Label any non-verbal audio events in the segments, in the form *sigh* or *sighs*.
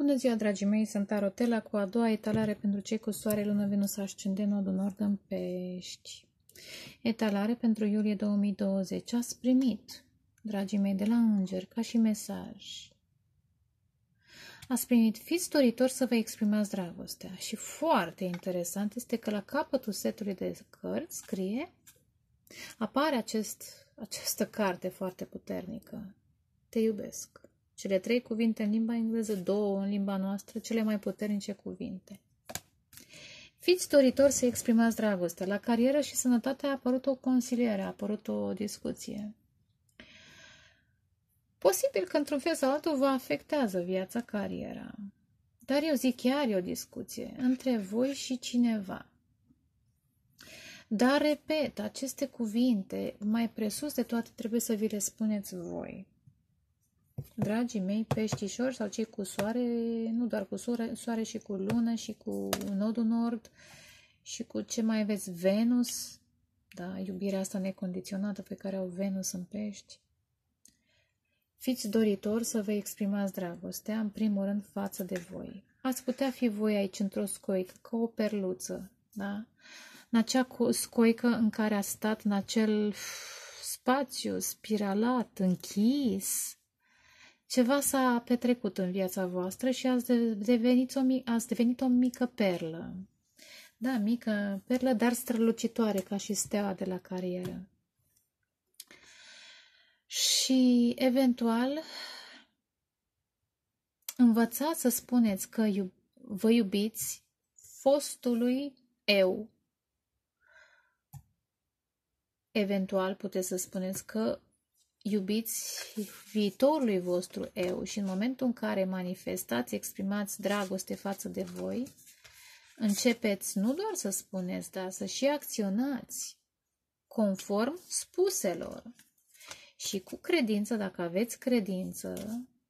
Bună ziua, dragii mei! Sunt Arotela cu a doua etalare pentru cei cu soare, lună, venus, ascendent, nodul nord în pești. Etalare pentru iulie 2020. Ați primit, dragii mei, de la înger, ca și mesaj. Ați primit, fiți doritori să vă exprimați dragostea. Și foarte interesant este că la capătul setului de cărți scrie, apare acest, această carte foarte puternică. Te iubesc. Cele trei cuvinte în limba engleză, două în limba noastră, cele mai puternice cuvinte. Fiți doritori să exprimați dragostea. La carieră și sănătate a apărut o consiliere, a apărut o discuție. Posibil că într-un fel sau altul vă afectează viața, cariera. Dar eu zic chiar e o discuție între voi și cineva. Dar, repet, aceste cuvinte, mai presus de toate, trebuie să vi le spuneți voi. Dragii mei peștișori sau cei cu soare, nu doar cu soare, soare și cu lună și cu nodul nord și cu ce mai aveți Venus, da, iubirea asta necondiționată pe care au Venus în pești. Fiți doritori să vă exprimați dragostea, în primul rând, față de voi. Ați putea fi voi aici într-o scoică, ca o perluță, da? În acea scoică în care a stat în acel spațiu spiralat, închis, ceva s-a petrecut în viața voastră și ați devenit o, ați devenit o mică perlă. Da, mică perlă, dar strălucitoare ca și steaua de la carieră. Și eventual învățați să spuneți că iub- vă iubiți fostului eu. Eventual puteți să spuneți că iubiți viitorului vostru eu și în momentul în care manifestați, exprimați dragoste față de voi, începeți nu doar să spuneți, dar să și acționați conform spuselor. Și cu credință, dacă aveți credință,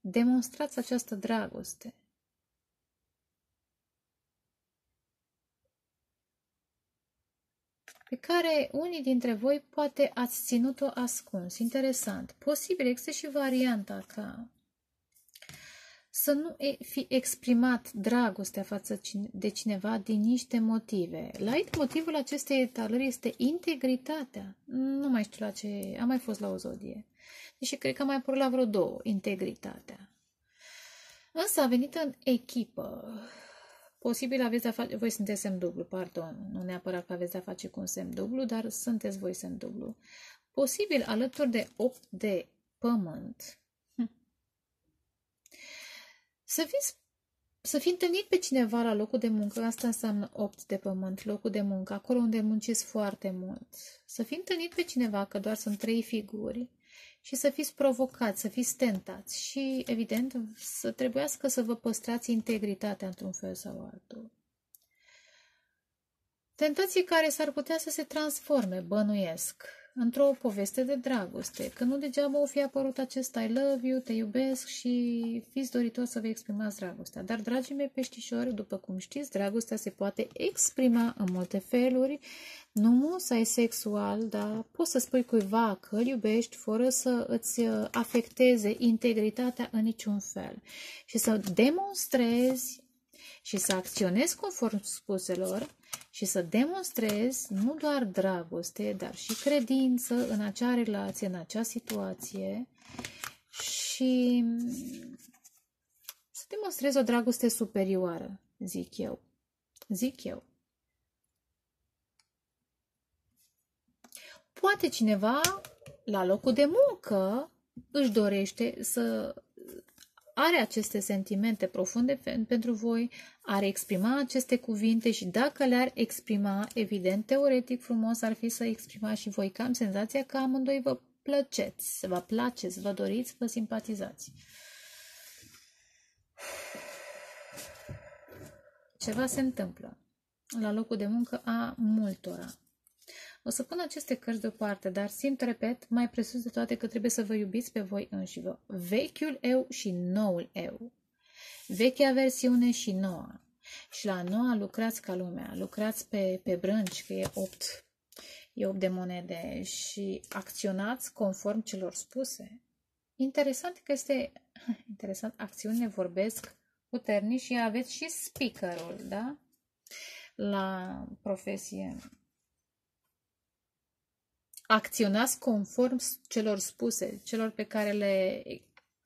demonstrați această dragoste. Pe care unii dintre voi poate ați ținut-o ascuns. Interesant. Posibil există și varianta ca să nu fi exprimat dragostea față de cineva din niște motive. La motivul acestei etalări este integritatea. Nu mai știu la ce... Am mai fost la o zodie. Deși cred că am mai părut la vreo două. Integritatea. Însă a venit în echipă Posibil aveți de-a face, voi sunteți semn dublu, pardon, nu neapărat că aveți de-a face cu un semn dublu, dar sunteți voi semn dublu. Posibil alături de 8 de pământ. Hm. Să fiți să fi întâlnit pe cineva la locul de muncă, asta înseamnă 8 de pământ, locul de muncă, acolo unde munciți foarte mult. Să fi întâlnit pe cineva, că doar sunt trei figuri, și să fiți provocați, să fiți tentați și, evident, să trebuiască să vă păstrați integritatea într-un fel sau altul. Tentații care s-ar putea să se transforme, bănuiesc, într-o poveste de dragoste, că nu degeaba o fi apărut acest I love you, te iubesc și fiți doritor să vă exprimați dragostea. Dar, dragii mei peștișori, după cum știți, dragostea se poate exprima în multe feluri, nu să ai sexual, dar poți să spui cuiva că îl iubești fără să îți uh, afecteze integritatea în niciun fel și să demonstrezi și să acționezi conform spuselor și să demonstrezi nu doar dragoste, dar și credință în acea relație, în acea situație și să demonstrezi o dragoste superioară, zic eu. Zic eu. Poate cineva la locul de muncă își dorește să are aceste sentimente profunde pentru voi, ar exprima aceste cuvinte și dacă le-ar exprima, evident, teoretic frumos ar fi să exprimați și voi cam senzația că amândoi vă plăceți, vă placeți, vă doriți, vă simpatizați. Ceva se întâmplă la locul de muncă a multora. O să pun aceste cărți deoparte, dar simt, repet, mai presus de toate că trebuie să vă iubiți pe voi înșivă. Vechiul eu și noul eu. Vechea versiune și noua. Și la noua lucrați ca lumea. Lucrați pe, pe brânci, că e 8, e 8 de monede și acționați conform celor spuse. Interesant că este, *laughs* interesant, acțiunile vorbesc puternici și aveți și speakerul, da? La profesie. Acționați conform celor spuse, celor pe care le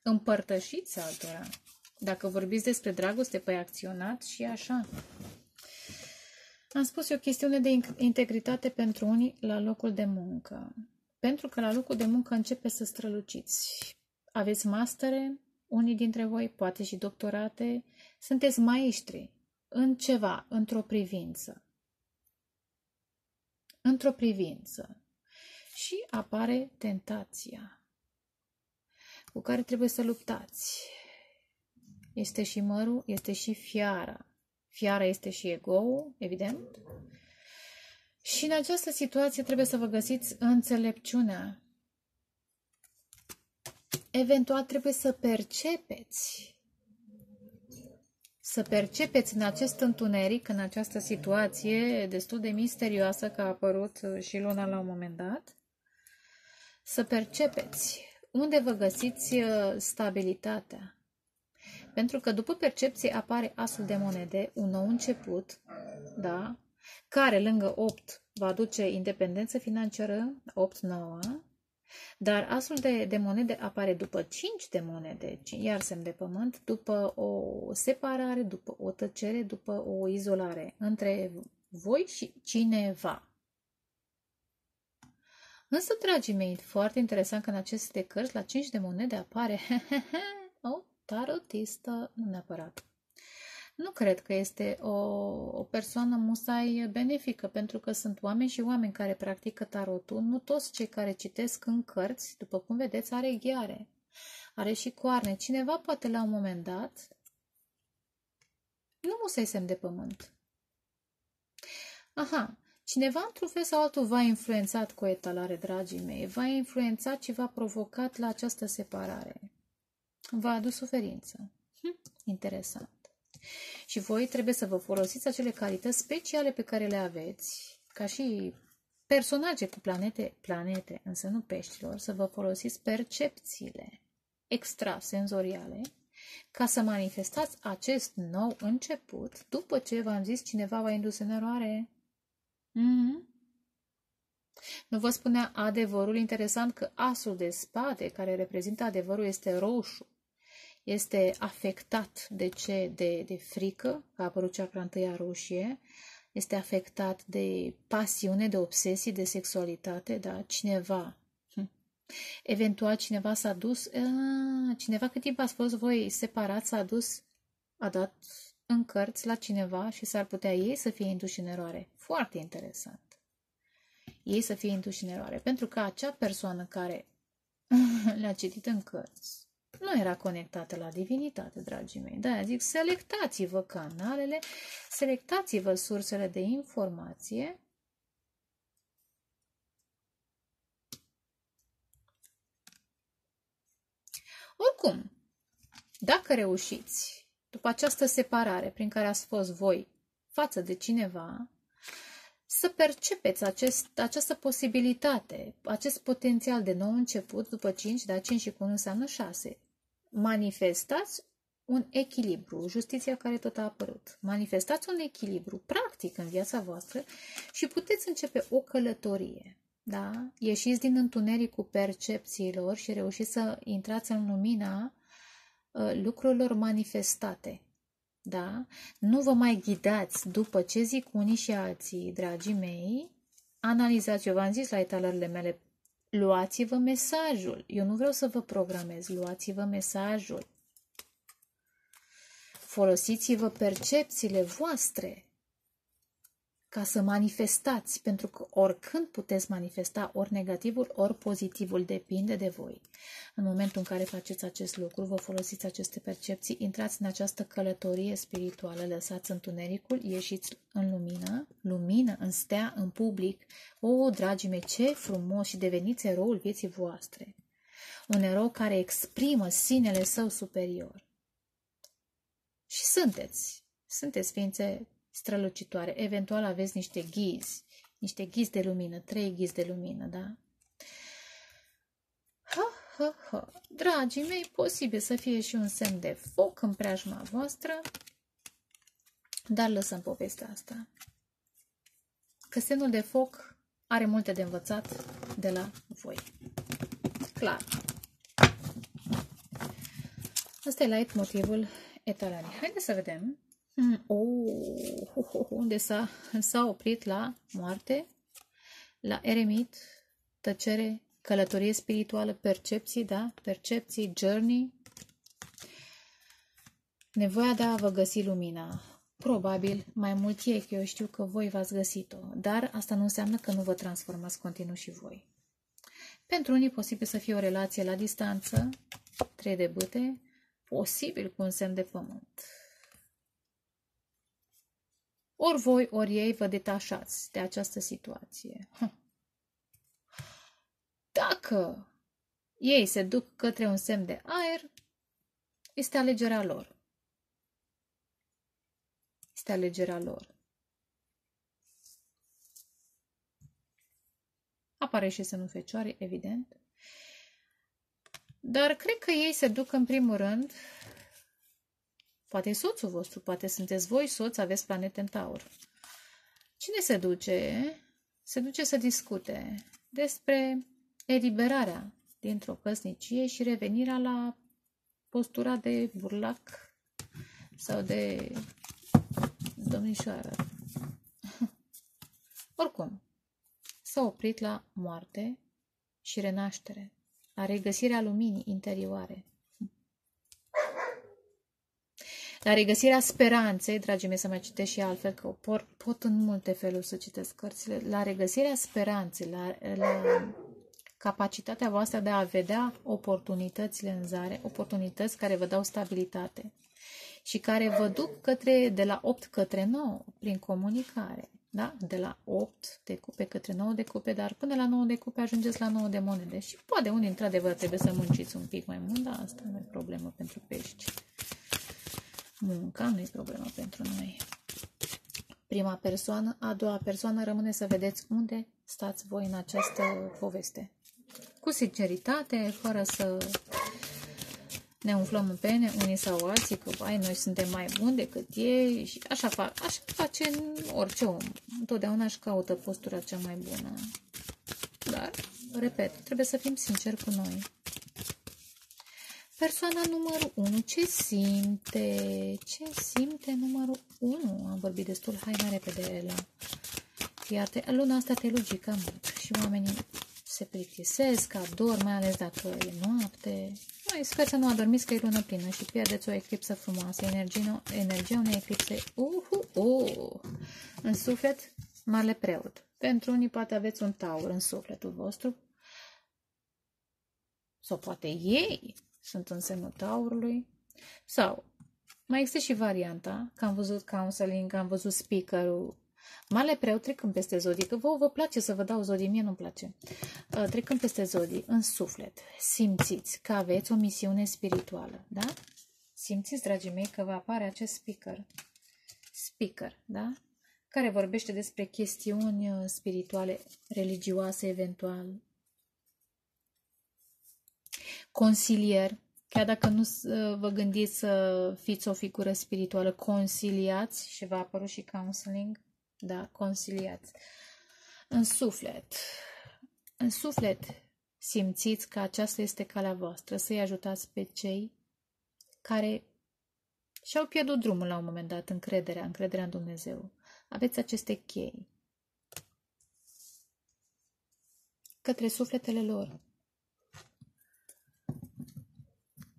împărtășiți altora. Dacă vorbiți despre dragoste, păi acționați și așa. Am spus, e o chestiune de integritate pentru unii la locul de muncă. Pentru că la locul de muncă începe să străluciți. Aveți mastere, unii dintre voi, poate și doctorate, sunteți maestri în ceva, într-o privință. Într-o privință. Și apare tentația cu care trebuie să luptați. Este și mărul, este și fiara. Fiara este și ego evident. Și în această situație trebuie să vă găsiți înțelepciunea. Eventual trebuie să percepeți să percepeți în acest întuneric, în această situație destul de misterioasă că a apărut și luna la un moment dat, să percepeți unde vă găsiți uh, stabilitatea. Pentru că după percepție apare asul de monede, un nou început, da? care lângă 8 va aduce independență financiară, 8-9, dar asul de, de monede apare după 5 de monede, iar semn de pământ, după o separare, după o tăcere, după o izolare între voi și cineva. Însă, dragii mei, foarte interesant că în aceste cărți, la 5 de monede apare *laughs* o tarotistă, nu neapărat. Nu cred că este o, o persoană musai benefică, pentru că sunt oameni și oameni care practică tarotul. Nu toți cei care citesc în cărți, după cum vedeți, are ghiare, are și coarne. Cineva poate la un moment dat nu musai semn de pământ. Aha, cineva într-un fel sau altul v-a influențat cu o etalare, dragii mei, v-a influențat și v-a provocat la această separare. V-a adus suferință. Hm, interesant. Și voi trebuie să vă folosiți acele calități speciale pe care le aveți, ca și personaje cu planete, planete, însă nu peștilor, să vă folosiți percepțiile extrasenzoriale ca să manifestați acest nou început după ce v-am zis cineva v-a indus în eroare. Mm-hmm. Nu vă spunea adevărul interesant că asul de spade, care reprezintă adevărul, este roșu este afectat de ce? De, de frică, că a apărut chakra întâia roșie, este afectat de pasiune, de obsesii, de sexualitate, da? Cineva, hm. eventual cineva s-a dus, a, cineva cât timp ați fost voi separat, s-a dus, a dat în cărți la cineva și s-ar putea ei să fie induși în eroare. Foarte interesant. Ei să fie induși în eroare. Pentru că acea persoană care *laughs* le-a citit în cărți nu era conectată la divinitate, dragii mei. De-aia zic, selectați-vă canalele, selectați-vă sursele de informație Oricum, dacă reușiți, după această separare prin care ați fost voi față de cineva, să percepeți acest, această posibilitate, acest potențial de nou început după 5, dar 5 și cu 1 înseamnă 6 manifestați un echilibru, justiția care tot a apărut. Manifestați un echilibru practic în viața voastră și puteți începe o călătorie. Da? Ieșiți din întunericul percepțiilor și reușiți să intrați în lumina uh, lucrurilor manifestate. Da? Nu vă mai ghidați după ce zic unii și alții, dragii mei. Analizați, eu v-am zis la etalările mele Luați-vă mesajul. Eu nu vreau să vă programez. Luați-vă mesajul. Folosiți-vă percepțiile voastre ca să manifestați, pentru că oricând puteți manifesta ori negativul, ori pozitivul, depinde de voi. În momentul în care faceți acest lucru, vă folosiți aceste percepții, intrați în această călătorie spirituală, lăsați întunericul, ieșiți în lumină, lumină, în stea, în public. O, dragii mei, ce frumos și deveniți eroul vieții voastre. Un erou care exprimă sinele său superior. Și sunteți, sunteți ființe strălucitoare. Eventual aveți niște ghizi, niște ghizi de lumină, trei ghizi de lumină, da? Ha, Hă, hă. Dragii mei, posibil să fie și un semn de foc în preajma voastră, dar lăsăm povestea asta. Că semnul de foc are multe de învățat de la voi. Clar. Asta e light motivul etalanii. Haideți să vedem. Mm, oh, unde s-a, s-a oprit la moarte, la eremit, tăcere, călătorie spirituală, percepții, da? Percepții, journey. Nevoia de a vă găsi lumina. Probabil mai mult e că eu știu că voi v-ați găsit-o, dar asta nu înseamnă că nu vă transformați continuu și voi. Pentru unii posibil să fie o relație la distanță, trei de bâte, posibil cu un semn de pământ. Ori voi, ori ei vă detașați de această situație. Dacă ei se duc către un semn de aer, este alegerea lor. Este alegerea lor. Apare și semnul fecioare, evident. Dar cred că ei se duc în primul rând, poate e soțul vostru, poate sunteți voi soț, aveți planete în taur. Cine se duce? Se duce să discute despre eliberarea dintr-o căsnicie și revenirea la postura de burlac sau de domnișoară. *laughs* Oricum, s-a oprit la moarte și renaștere la regăsirea luminii interioare. La regăsirea speranței, dragii mei, să mai citesc și altfel, că pot, pot în multe feluri să citesc cărțile, la regăsirea speranței, la, la capacitatea voastră de a vedea oportunitățile în zare, oportunități care vă dau stabilitate și care vă duc către, de la 8 către 9, prin comunicare. Da? De la 8 de cupe către 9 de cupe, dar până la 9 de cupe ajungeți la 9 de monede. Și poate unii, într-adevăr, trebuie să munciți un pic mai mult, dar asta nu e problemă pentru pești. Munca nu e problemă pentru noi. Prima persoană, a doua persoană rămâne să vedeți unde stați voi în această poveste. Cu sinceritate, fără să ne umflăm în pene unii sau alții că vai, noi suntem mai buni decât ei și așa, fa- așa face orice om. Întotdeauna își caută postura cea mai bună. Dar, repet, trebuie să fim sinceri cu noi. Persoana numărul 1, ce simte? Ce simte numărul 1? Am vorbit destul, hai mai repede la Iată, luna asta te logică mult și oamenii se plictisesc, ador, mai ales dacă e noapte, mai sper să nu adormiți că e lună plină și pierdeți o eclipsă frumoasă, energie, energia unei eclipse. Uhu, uh, în suflet, mare preot. Pentru unii poate aveți un taur în sufletul vostru. Sau poate ei sunt în semnul taurului. Sau mai există și varianta, că am văzut counseling, am văzut speakerul Male preot trecând peste zodii, că vă, vă place să vă dau zodii, mie nu-mi place. Uh, trecând peste zodii, în suflet, simțiți că aveți o misiune spirituală, da? Simțiți, dragii mei, că vă apare acest speaker. Speaker, da? Care vorbește despre chestiuni uh, spirituale, religioase, eventual. Consilier, chiar dacă nu uh, vă gândiți să fiți o figură spirituală, consiliați și va apărut și counseling da, conciliați. În suflet, în suflet simțiți că aceasta este calea voastră, să-i ajutați pe cei care și-au pierdut drumul la un moment dat, încrederea, încrederea în Dumnezeu. Aveți aceste chei către sufletele lor.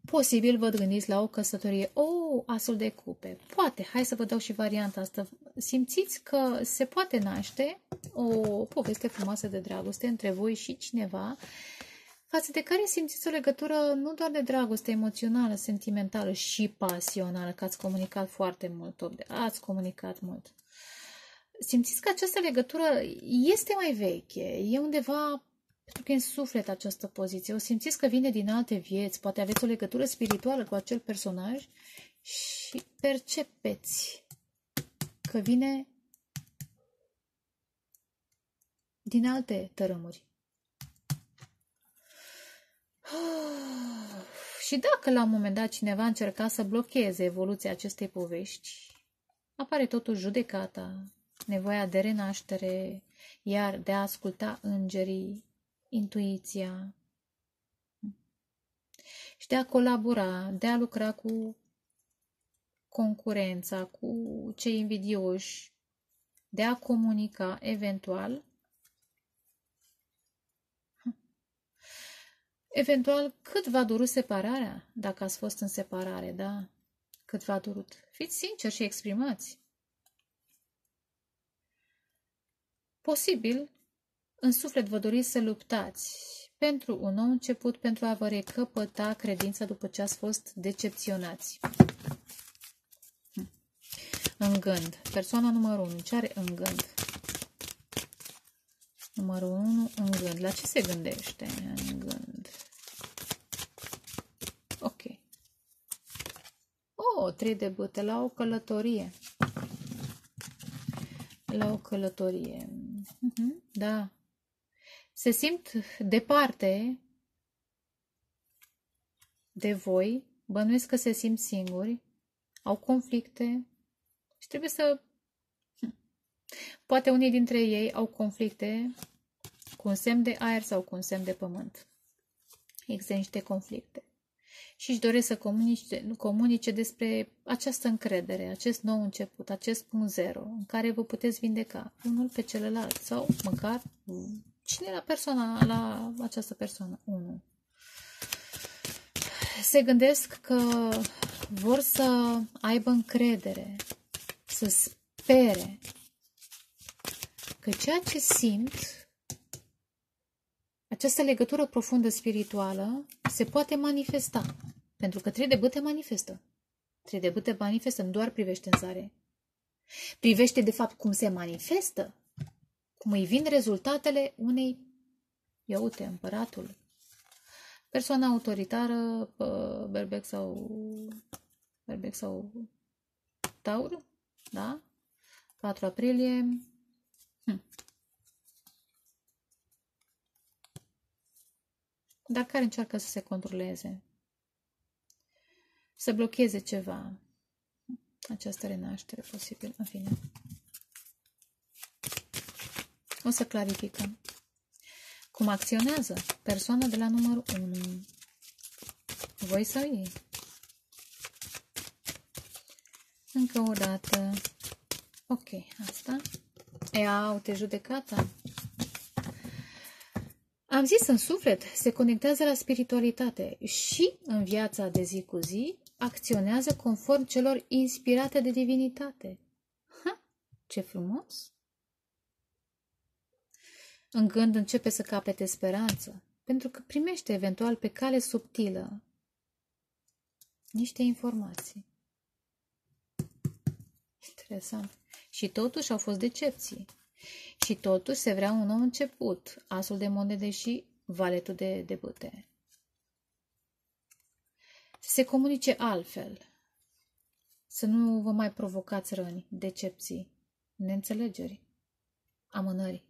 Posibil vă gândiți la o căsătorie. O, oh, asul de cupe. Poate, hai să vă dau și varianta asta. Simțiți că se poate naște o poveste frumoasă de dragoste între voi și cineva față de care simțiți o legătură nu doar de dragoste emoțională, sentimentală și pasională, că ați comunicat foarte mult, ați comunicat mult. Simțiți că această legătură este mai veche, e undeva pentru că în suflet această poziție. O simțiți că vine din alte vieți, poate aveți o legătură spirituală cu acel personaj și percepeți că vine din alte tărâmuri. *sighs* Și dacă la un moment dat cineva încerca să blocheze evoluția acestei povești, apare totuși judecata, nevoia de renaștere, iar de a asculta îngerii, intuiția și de a colabora, de a lucra cu concurența, cu cei invidioși, de a comunica eventual Eventual, cât v-a durut separarea, dacă ați fost în separare, da? Cât v-a durut? Fiți sinceri și exprimați. Posibil, în suflet vă doriți să luptați pentru un nou început, pentru a vă recăpăta credința după ce ați fost decepționați. Hm. În gând. Persoana numărul 1. Ce are în gând? Numărul 1. În gând. La ce se gândește în gând? Ok. Oh, trei de băte la o călătorie. La o călătorie. Uh-huh, da. Se simt departe de voi, bănuiesc că se simt singuri, au conflicte și trebuie să... Hm, poate unii dintre ei au conflicte cu un semn de aer sau cu un semn de pământ. Există niște conflicte și își doresc să comunice, comunice despre această încredere, acest nou început, acest punct zero, în care vă puteți vindeca unul pe celălalt sau măcar cine la persoana, la această persoană, unul. Se gândesc că vor să aibă încredere, să spere că ceea ce simt, această legătură profundă spirituală, se poate manifesta. Pentru că trei de bâte manifestă. Trei de bâte manifestă, nu doar privește în zare. Privește, de fapt, cum se manifestă, cum îi vin rezultatele unei, ia uite, împăratul, persoana autoritară, berbec sau, berbec sau taur, da? 4 aprilie. Hm. Dar care încearcă să se controleze? să blocheze ceva. Această renaștere posibil, în fine. O să clarificăm. Cum acționează persoana de la numărul 1? Voi sau ei? Încă o dată. Ok, asta. Ea, uite, judecata. Am zis în suflet, se conectează la spiritualitate și în viața de zi cu zi acționează conform celor inspirate de divinitate. Ha, ce frumos! În gând începe să capete speranță, pentru că primește eventual pe cale subtilă niște informații. Interesant. Și totuși au fost decepții. Și totuși se vrea un nou început, asul de monede și valetul de, de bâte să se comunice altfel, să nu vă mai provocați răni, decepții, neînțelegeri, amânări.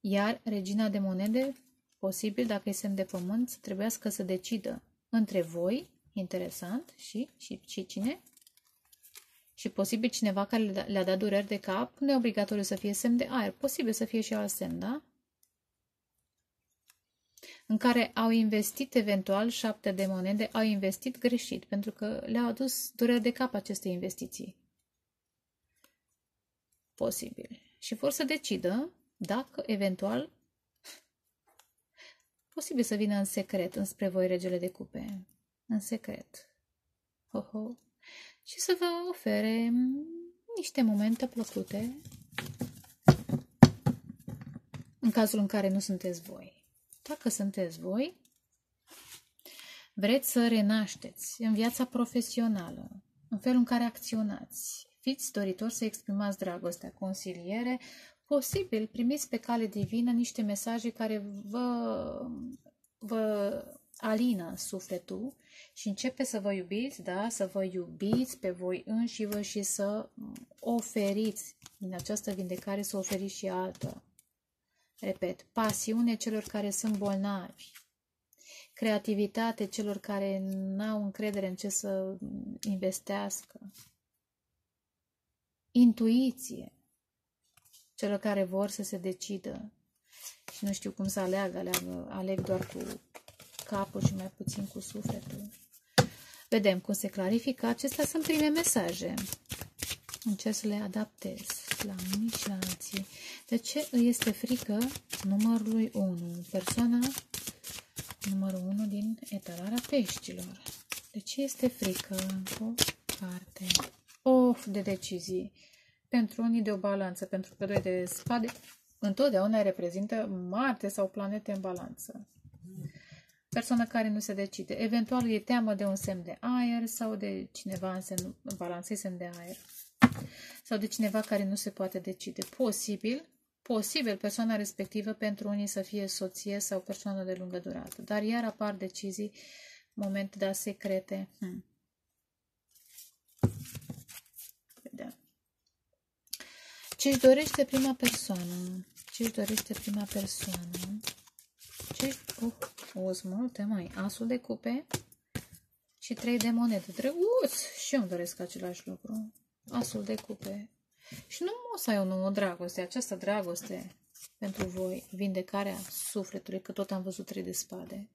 Iar regina de monede, posibil, dacă îi semn de pământ, să trebuiască să decidă între voi, interesant, și, și, și cine? Și posibil cineva care le-a dat dureri de cap, nu e obligatoriu să fie semn de aer, posibil să fie și alt semn, da? în care au investit eventual șapte de monede, au investit greșit, pentru că le-au adus dureri de cap aceste investiții. Posibil. Și vor să decidă dacă eventual posibil să vină în secret înspre voi regele de cupe. În secret. Ho, ho. Și să vă ofere niște momente plăcute în cazul în care nu sunteți voi. Dacă sunteți voi, vreți să renașteți în viața profesională, în felul în care acționați, fiți doritori să exprimați dragostea, consiliere, posibil primiți pe cale divină niște mesaje care vă, vă alină sufletul și începe să vă iubiți, da, să vă iubiți pe voi înși și să oferiți din această vindecare, să oferiți și altă Repet, pasiune celor care sunt bolnavi. Creativitate celor care n-au încredere în ce să investească. Intuiție celor care vor să se decidă și nu știu cum să aleagă, aleagă aleg doar cu capul și mai puțin cu sufletul. Vedem cum se clarifică. Acestea sunt prime mesaje. Încerc să le adaptez la unii și la alții. De ce îi este frică numărului 1? Persoana numărul 1 din etalarea peștilor. De ce este frică? O carte. Of de decizii. Pentru unii de o balanță, pentru că doi de spade întotdeauna reprezintă Marte sau planete în balanță. Persoana care nu se decide. Eventual e teamă de un semn de aer sau de cineva în, semn, în balanță, semn de aer. Sau de cineva care nu se poate decide. Posibil, posibil persoana respectivă pentru unii să fie soție sau persoană de lungă durată. Dar iar apar decizii, momente de secrete. Hmm. Vedem. Ce își dorește prima persoană? Ce își dorește prima persoană? Ce oh, o multe, mai. Asul de cupe și trei de monede. Drăguț! Și eu îmi doresc același lucru. Asul de cupe. Și nu o să ai o nouă dragoste. Această dragoste pentru voi, vindecarea sufletului, că tot am văzut trei de spade.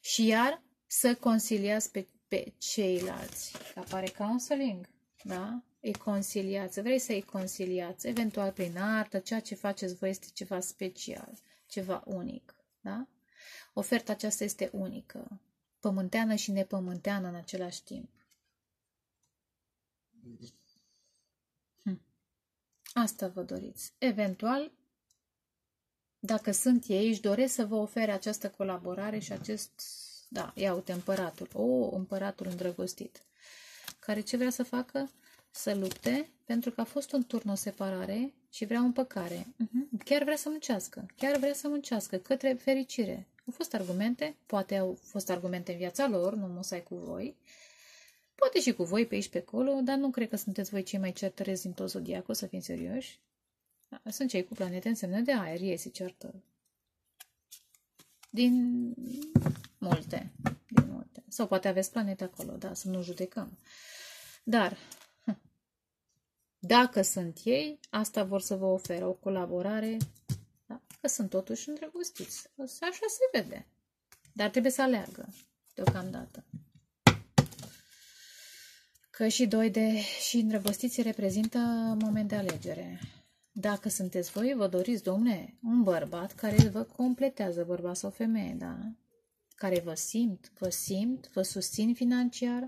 Și iar să conciliați pe, pe ceilalți. Apare counseling, da? Îi conciliați, vrei să îi conciliați, eventual prin artă, ceea ce faceți voi este ceva special ceva unic. Da? Oferta aceasta este unică, pământeană și nepământeană în același timp. Hm. Asta vă doriți. Eventual, dacă sunt ei, își doresc să vă ofere această colaborare și acest, da, ia uite, împăratul, o, împăratul îndrăgostit, care ce vrea să facă? Să lupte, pentru că a fost un turn o separare și vrea o împăcare. Uh-huh. Chiar vrea să muncească, chiar vrea să muncească către fericire. Au fost argumente, poate au fost argumente în viața lor, nu musai cu voi, poate și cu voi pe aici pe acolo, dar nu cred că sunteți voi cei mai certăreți din tot zodiacul, să fim serioși. Da, sunt cei cu planete în semne de aer, ei se certă. Din multe, din multe. Sau poate aveți planete acolo, da, să nu judecăm. Dar dacă sunt ei, asta vor să vă oferă o colaborare, da? că sunt totuși îndrăgostiți. Așa se vede. Dar trebuie să aleagă deocamdată. Că și doi de și îndrăgostiți reprezintă moment de alegere. Dacă sunteți voi, vă doriți, domne, un bărbat care vă completează, bărbat sau femeie, da? Care vă simt, vă simt, vă susțin financiar,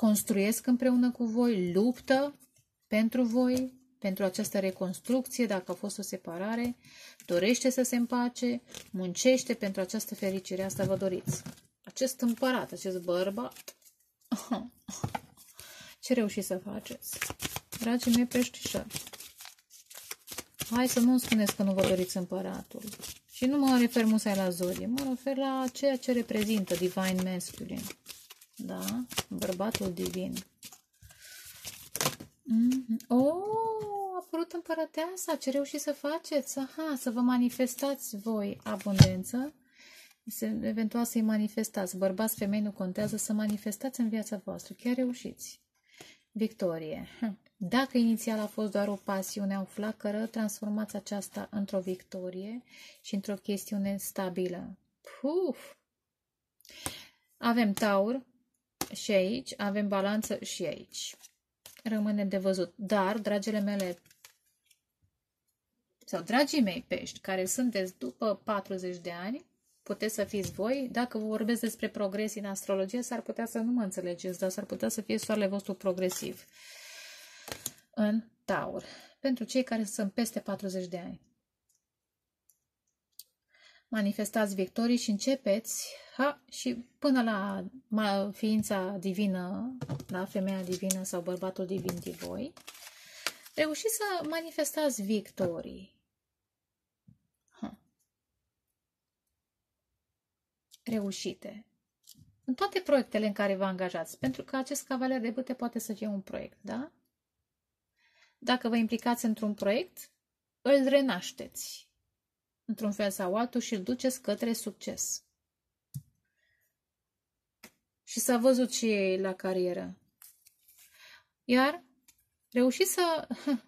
construiesc împreună cu voi, luptă pentru voi, pentru această reconstrucție, dacă a fost o separare, dorește să se împace, muncește pentru această fericire, asta vă doriți. Acest împărat, acest bărbat, *laughs* ce reușiți să faceți? Dragii mei peștișori, hai să nu spuneți că nu vă doriți împăratul. Și nu mă refer musai la zodie, mă refer la ceea ce reprezintă Divine Masculine. Da? Bărbatul divin. Mm-hmm. Oh, a apărut împărăteasa. Ce reușiți să faceți? Aha, să vă manifestați voi abundență. Eventual să-i manifestați. Bărbați, femei, nu contează. Să manifestați în viața voastră. Chiar reușiți. Victorie. Hm. Dacă inițial a fost doar o pasiune, o flacără, transformați aceasta într-o victorie și într-o chestiune stabilă. Puf! Avem taur, și aici, avem balanță și aici. Rămâne de văzut. Dar, dragile mele, sau dragii mei pești, care sunteți după 40 de ani, puteți să fiți voi. Dacă vă vorbesc despre progresii în astrologie, s-ar putea să nu mă înțelegeți, dar s-ar putea să fie soarele vostru progresiv în taur. Pentru cei care sunt peste 40 de ani manifestați victorii și începeți ha, și până la ființa divină, la femeia divină sau bărbatul divin din voi, reușiți să manifestați victorii. Ha. Reușite. În toate proiectele în care vă angajați, pentru că acest cavaler de bâte poate să fie un proiect, da? Dacă vă implicați într-un proiect, îl renașteți într-un fel sau altul și îl duceți către succes. Și s-a văzut și ei la carieră. Iar reușiți să *laughs*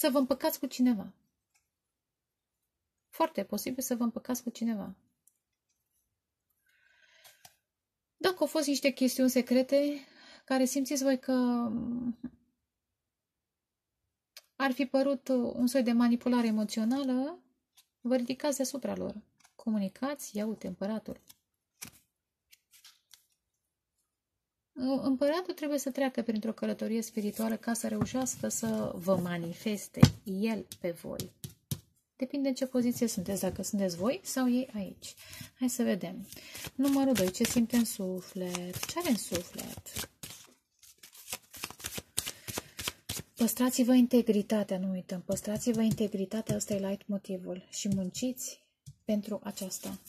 să vă împăcați cu cineva. Foarte posibil să vă împăcați cu cineva. Dacă au fost niște chestiuni secrete care simțiți voi că ar fi părut un soi de manipulare emoțională, vă ridicați deasupra lor. Comunicați, ia uite, împăratul. Împăratul trebuie să treacă printr-o călătorie spirituală ca să reușească să vă manifeste el pe voi. Depinde în ce poziție sunteți, dacă sunteți voi sau ei aici. Hai să vedem. Numărul 2. Ce simte în suflet? Ce are în suflet? Păstrați-vă integritatea, nu uităm. Păstrați-vă integritatea, ăsta e light motivul. Și munciți pentru aceasta.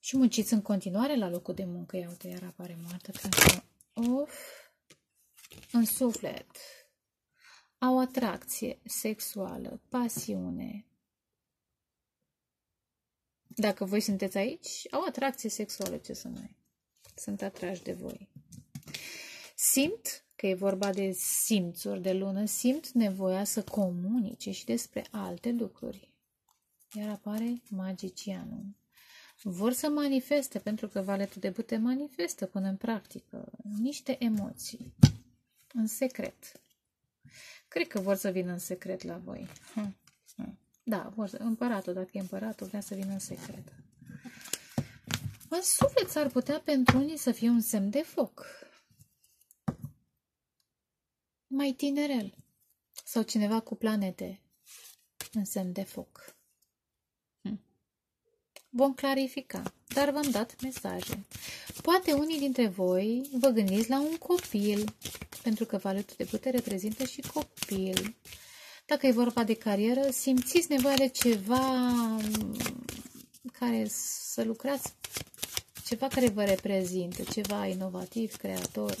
Și munciți în continuare la locul de muncă. Ia uite, iar apare moartă. Pentru... Of, în suflet. Au atracție sexuală, pasiune. Dacă voi sunteți aici, au atracție sexuală, ce să mai. Sunt atrași de voi. Simt că e vorba de simțuri de lună, simt nevoia să comunice și despre alte lucruri. Iar apare magicianul. Vor să manifeste, pentru că valetul de bute manifestă până în practică niște emoții, în secret. Cred că vor să vină în secret la voi. Hm, hm. Da, vor să... împăratul, dacă e împăratul, vrea să vină în secret. În suflet ar putea pentru unii să fie un semn de foc. Mai tinerel. Sau cineva cu planete în semn de foc. Hm. Vom clarifica, dar v-am dat mesaje. Poate unii dintre voi vă gândiți la un copil, pentru că valetul de putere reprezintă și copil. Dacă e vorba de carieră, simțiți nevoia de ceva care să lucrați, ceva care vă reprezintă, ceva inovativ, creator.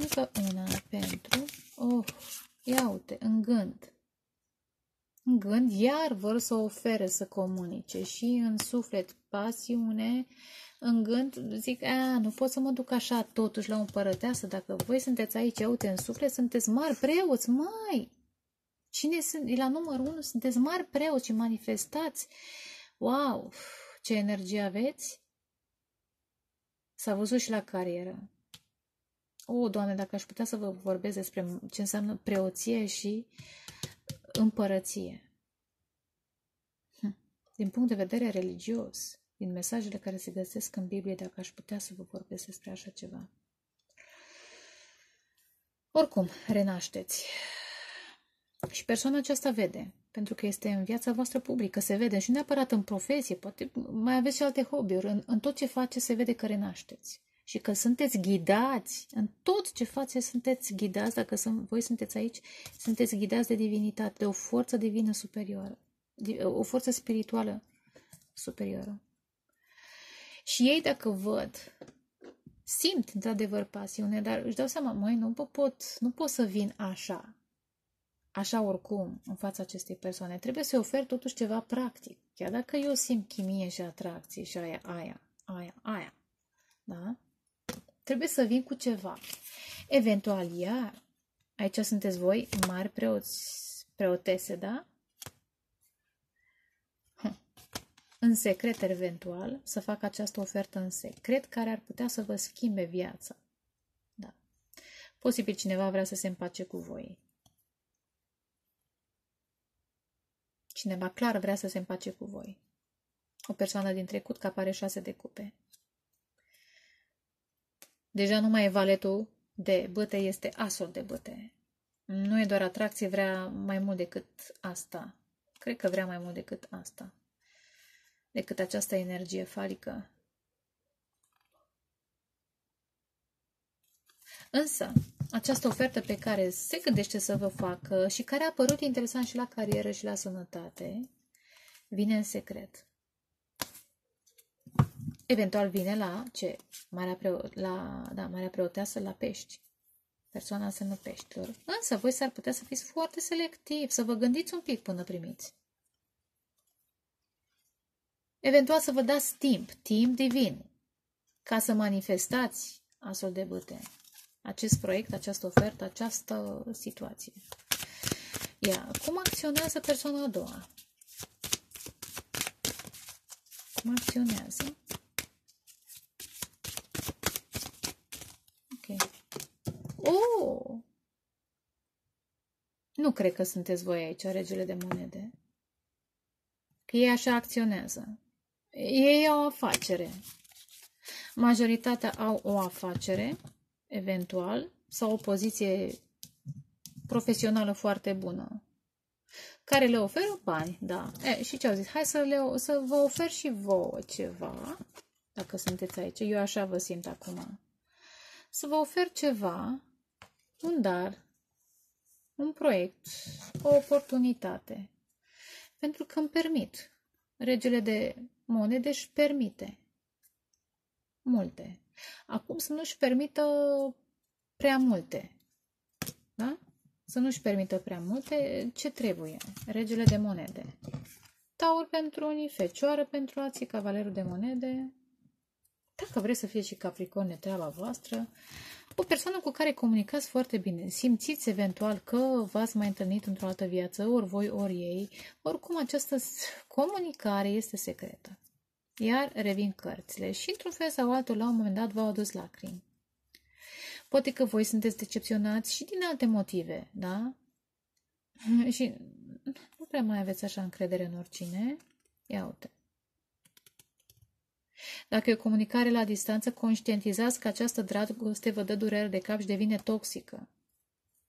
Încă una pentru, oh, ia uite, în gând. În gând, iar vor să ofere să comunice și în suflet pasiune, în gând zic, a, nu pot să mă duc așa totuși la o împărăteasă, dacă voi sunteți aici, uite, în suflet, sunteți mari preoți, mai! Cine sunt? La numărul unu sunteți mari preoți și manifestați. Wow! Ce energie aveți? S-a văzut și la carieră. O, Doamne, dacă aș putea să vă vorbesc despre ce înseamnă preoție și împărăție. Hm. Din punct de vedere religios, din mesajele care se găsesc în Biblie, dacă aș putea să vă vorbesc despre așa ceva. Oricum, renașteți. Și persoana aceasta vede, pentru că este în viața voastră publică, se vede și neapărat în profesie, poate mai aveți și alte hobby-uri, în, în tot ce face se vede că renașteți și că sunteți ghidați, în tot ce faceți sunteți ghidați, dacă sunt, voi sunteți aici, sunteți ghidați de divinitate, de o forță divină superioară, o forță spirituală superioară. Și ei, dacă văd, simt într-adevăr pasiune, dar își dau seama, măi, nu pot, nu pot să vin așa, așa oricum, în fața acestei persoane. Trebuie să ofer totuși ceva practic. Chiar dacă eu simt chimie și atracție și aia, aia, aia, aia, da? Trebuie să vin cu ceva. Eventual, iar, aici sunteți voi, mari preoți, preotese, da? în secret eventual, să fac această ofertă în secret care ar putea să vă schimbe viața. Da. Posibil cineva vrea să se împace cu voi. Cineva clar vrea să se împace cu voi. O persoană din trecut că apare șase de cupe. Deja nu mai e valetul de băte, este asul de băte. Nu e doar atracție, vrea mai mult decât asta. Cred că vrea mai mult decât asta decât această energie falică. Însă, această ofertă pe care se gândește să vă facă și care a părut interesant și la carieră și la sănătate, vine în secret. Eventual vine la ce? Marea, preo- la, da, Marea Preoteasă la pești. persoana semnul peștilor. Însă voi s-ar putea să fiți foarte selectiv, să vă gândiți un pic până primiți. Eventual să vă dați timp, timp divin, ca să manifestați astfel de bâte, acest proiect, această ofertă, această situație. Ia, cum acționează persoana a doua? Cum acționează? Ok. Oh! Nu cred că sunteți voi aici, regele de monede. Că ei așa acționează. Ei au o afacere. Majoritatea au o afacere, eventual, sau o poziție profesională foarte bună, care le oferă bani, da. E, și ce au zis? Hai să, le, să vă ofer și vouă ceva, dacă sunteți aici. Eu așa vă simt acum. Să vă ofer ceva, un dar, un proiect, o oportunitate. Pentru că îmi permit. Regele de monede își permite multe. Acum să nu-și permită prea multe. Da? Să nu-și permită prea multe. Ce trebuie? Regele de monede. Taur pentru unii, fecioară pentru alții, cavalerul de monede. Dacă vreți să fie și capricorne, treaba voastră. O persoană cu care comunicați foarte bine. Simțiți eventual că v-ați mai întâlnit într-o altă viață, ori voi, ori ei. Oricum, această comunicare este secretă. Iar revin cărțile și, într-un fel sau altul, la un moment dat v-au adus lacrimi. Poate că voi sunteți decepționați și din alte motive, da? *laughs* și nu prea mai aveți așa încredere în oricine. Ia uite. Dacă e o comunicare la distanță, conștientizați că această dragoste vă dă durere de cap și devine toxică.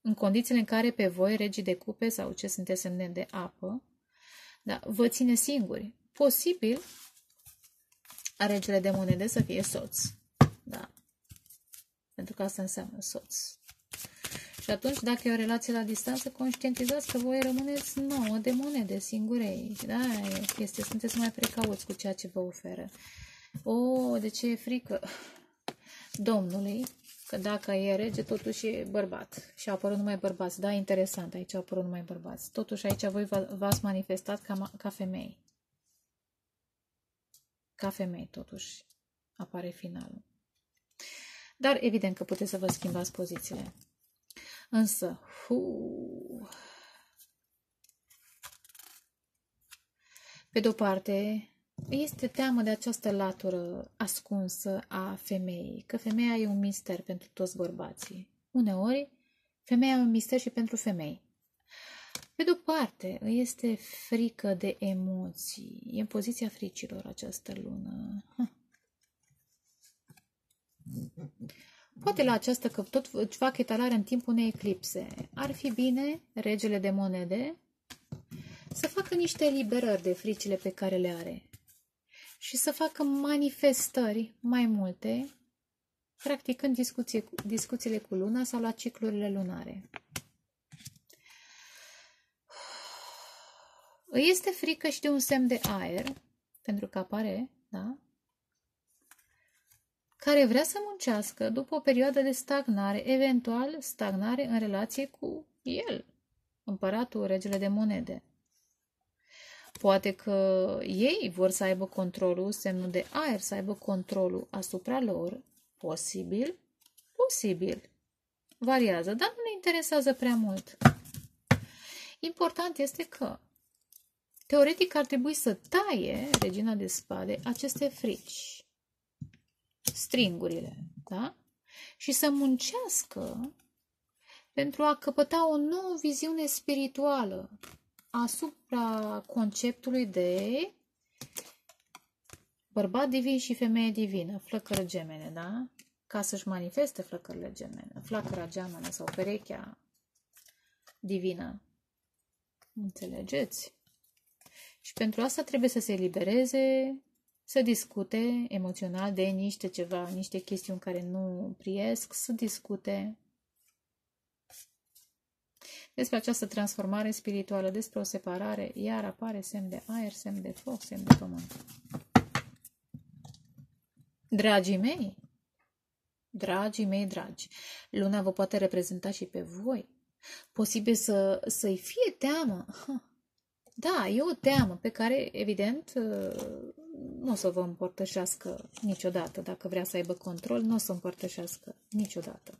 În condițiile în care pe voi, regii de cupe sau ce sunteți semne de apă, da, vă ține singuri. Posibil regele de monede să fie soț. Da. Pentru că asta înseamnă soț. Și atunci, dacă e o relație la distanță, conștientizați că voi rămâneți nouă de monede singurei. Da, este, sunteți mai precauți cu ceea ce vă oferă. O, de ce e frică Domnului? Că dacă e rege, totuși e bărbat. Și au apărut numai bărbați. Da, interesant, aici au apărut numai bărbați. Totuși aici voi v-ați manifestat ca, ca femei. Ca femei, totuși, apare finalul. Dar evident că puteți să vă schimbați pozițiile. Însă, hu, pe de-o parte, este teamă de această latură ascunsă a femeii, că femeia e un mister pentru toți bărbații. Uneori, femeia e un mister și pentru femei. Pe de-o parte, este frică de emoții. E în poziția fricilor această lună. Poate la această că tot își fac etalare în timpul unei eclipse. Ar fi bine, regele de monede, să facă niște eliberări de fricile pe care le are și să facă manifestări mai multe, practicând discuție, discuțiile cu luna sau la ciclurile lunare. Îi este frică și de un semn de aer, pentru că apare, da? Care vrea să muncească după o perioadă de stagnare, eventual stagnare în relație cu el, împăratul, regele de monede. Poate că ei vor să aibă controlul, semnul de aer, să aibă controlul asupra lor. Posibil? Posibil. Variază, dar nu ne interesează prea mult. Important este că, teoretic, ar trebui să taie regina de spade aceste frici, stringurile, da? Și să muncească pentru a căpăta o nouă viziune spirituală, asupra conceptului de bărbat divin și femeie divină, flăcără gemene, da? Ca să-și manifeste flăcările gemene, flacăra geamănă sau perechea divină. Înțelegeți? Și pentru asta trebuie să se elibereze, să discute emoțional de niște ceva, niște chestiuni care nu priesc, să discute despre această transformare spirituală, despre o separare, iar apare semn de aer, semn de foc, semn de pământ. Dragii mei, Dragii mei dragi, luna vă poate reprezenta și pe voi. Posibil să, să-i fie teamă. Da, e o teamă pe care, evident, nu o să vă împărtășească niciodată. Dacă vrea să aibă control, nu o să împărtășească niciodată.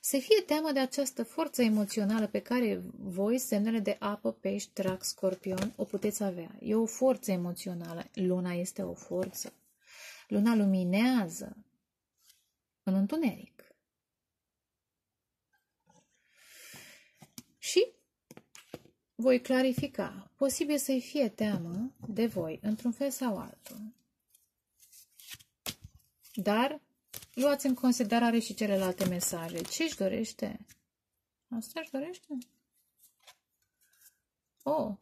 Să fie teamă de această forță emoțională pe care voi, semnele de apă, pești, drac, scorpion, o puteți avea. E o forță emoțională. Luna este o forță. Luna luminează în întuneric. Și voi clarifica. Posibil să-i fie teamă de voi, într-un fel sau altul. Dar luați în considerare și celelalte mesaje. Ce își dorește? Asta își dorește? Oh!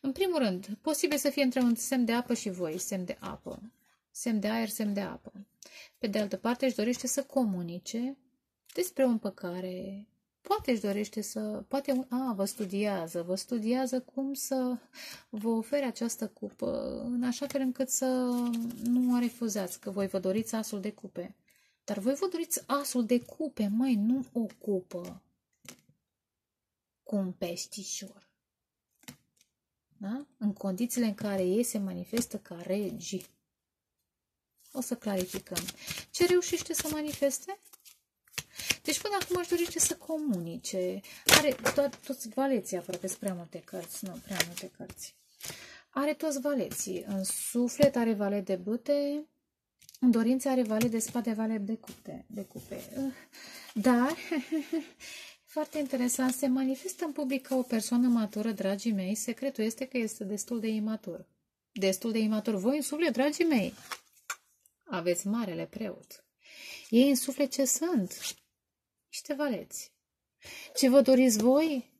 În primul rând, posibil să fie între un semn de apă și voi, semn de apă. Semn de aer, semn de apă. Pe de altă parte, își dorește să comunice despre o împăcare, poate își dorește să, poate, a, vă studiază, vă studiază cum să vă ofere această cupă, în așa fel încât să nu o refuzați, că voi vă doriți asul de cupe. Dar voi vă doriți asul de cupe, mai nu o cupă cu un peștișor. Da? În condițiile în care ei se manifestă ca regi. O să clarificăm. Ce reușește să manifeste? Deci până acum aș dorește să comunice. Are to- toți valeții aproape, prea multe cărți, nu, prea multe cărți. Are toți valeții. În suflet are vale de bute, în dorință are vale de spade, vale de cupe. De cupe. *laughs* Dar, *laughs* foarte interesant, se manifestă în public ca o persoană matură, dragii mei. Secretul este că este destul de imatur. Destul de imatur. Voi în suflet, dragii mei, aveți marele preot. Ei în suflet ce sunt? Niște valeți. Ce vă doriți voi?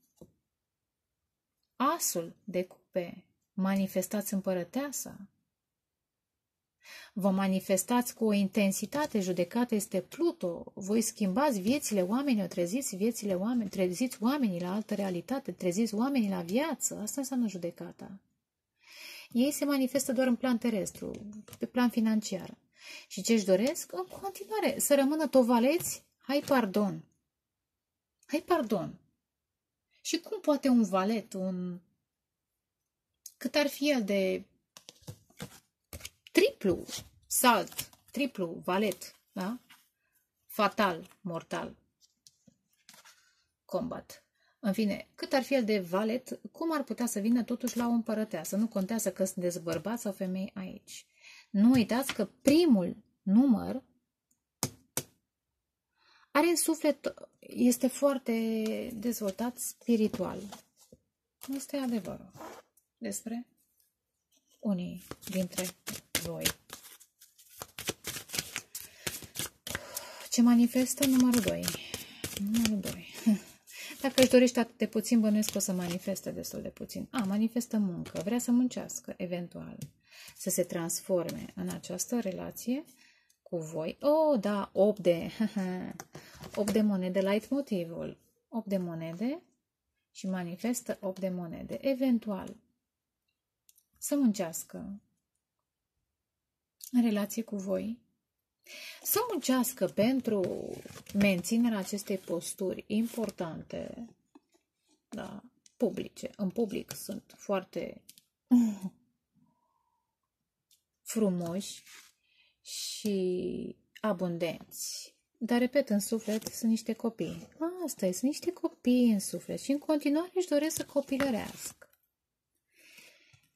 Asul de cupe. Manifestați împărăteasa. Vă manifestați cu o intensitate, judecată este Pluto. Voi schimbați viețile oamenilor, treziți viețile oameni, treziți oamenii la altă realitate, treziți oamenii la viață. Asta înseamnă judecata. Ei se manifestă doar în plan terestru, pe plan financiar. Și ce își doresc? În continuare, să rămână tovaleți Hai pardon. Hai pardon. Și cum poate un valet, un... Cât ar fi el de triplu salt, triplu valet, da? Fatal, mortal, combat. În fine, cât ar fi el de valet, cum ar putea să vină totuși la o împărăteasă? Nu contează că sunteți bărbați sau femei aici. Nu uitați că primul număr are în suflet, este foarte dezvoltat spiritual. Asta e adevărul despre unii dintre voi. Ce manifestă numărul 2? Numărul 2. *laughs* Dacă își dorește atât de puțin, bănuiesc că o să manifeste destul de puțin. A, manifestă muncă, vrea să muncească, eventual, să se transforme în această relație cu voi. Oh, da, 8 de, *laughs* 8 de monede, light motivul. 8 de monede și manifestă 8 de monede. Eventual, să muncească în relație cu voi, să muncească pentru menținerea acestei posturi importante, da, publice. În public sunt foarte *laughs* frumoși, și abundenți. Dar, repet, în suflet sunt niște copii. Asta e, sunt niște copii în suflet și în continuare își doresc să copilărească.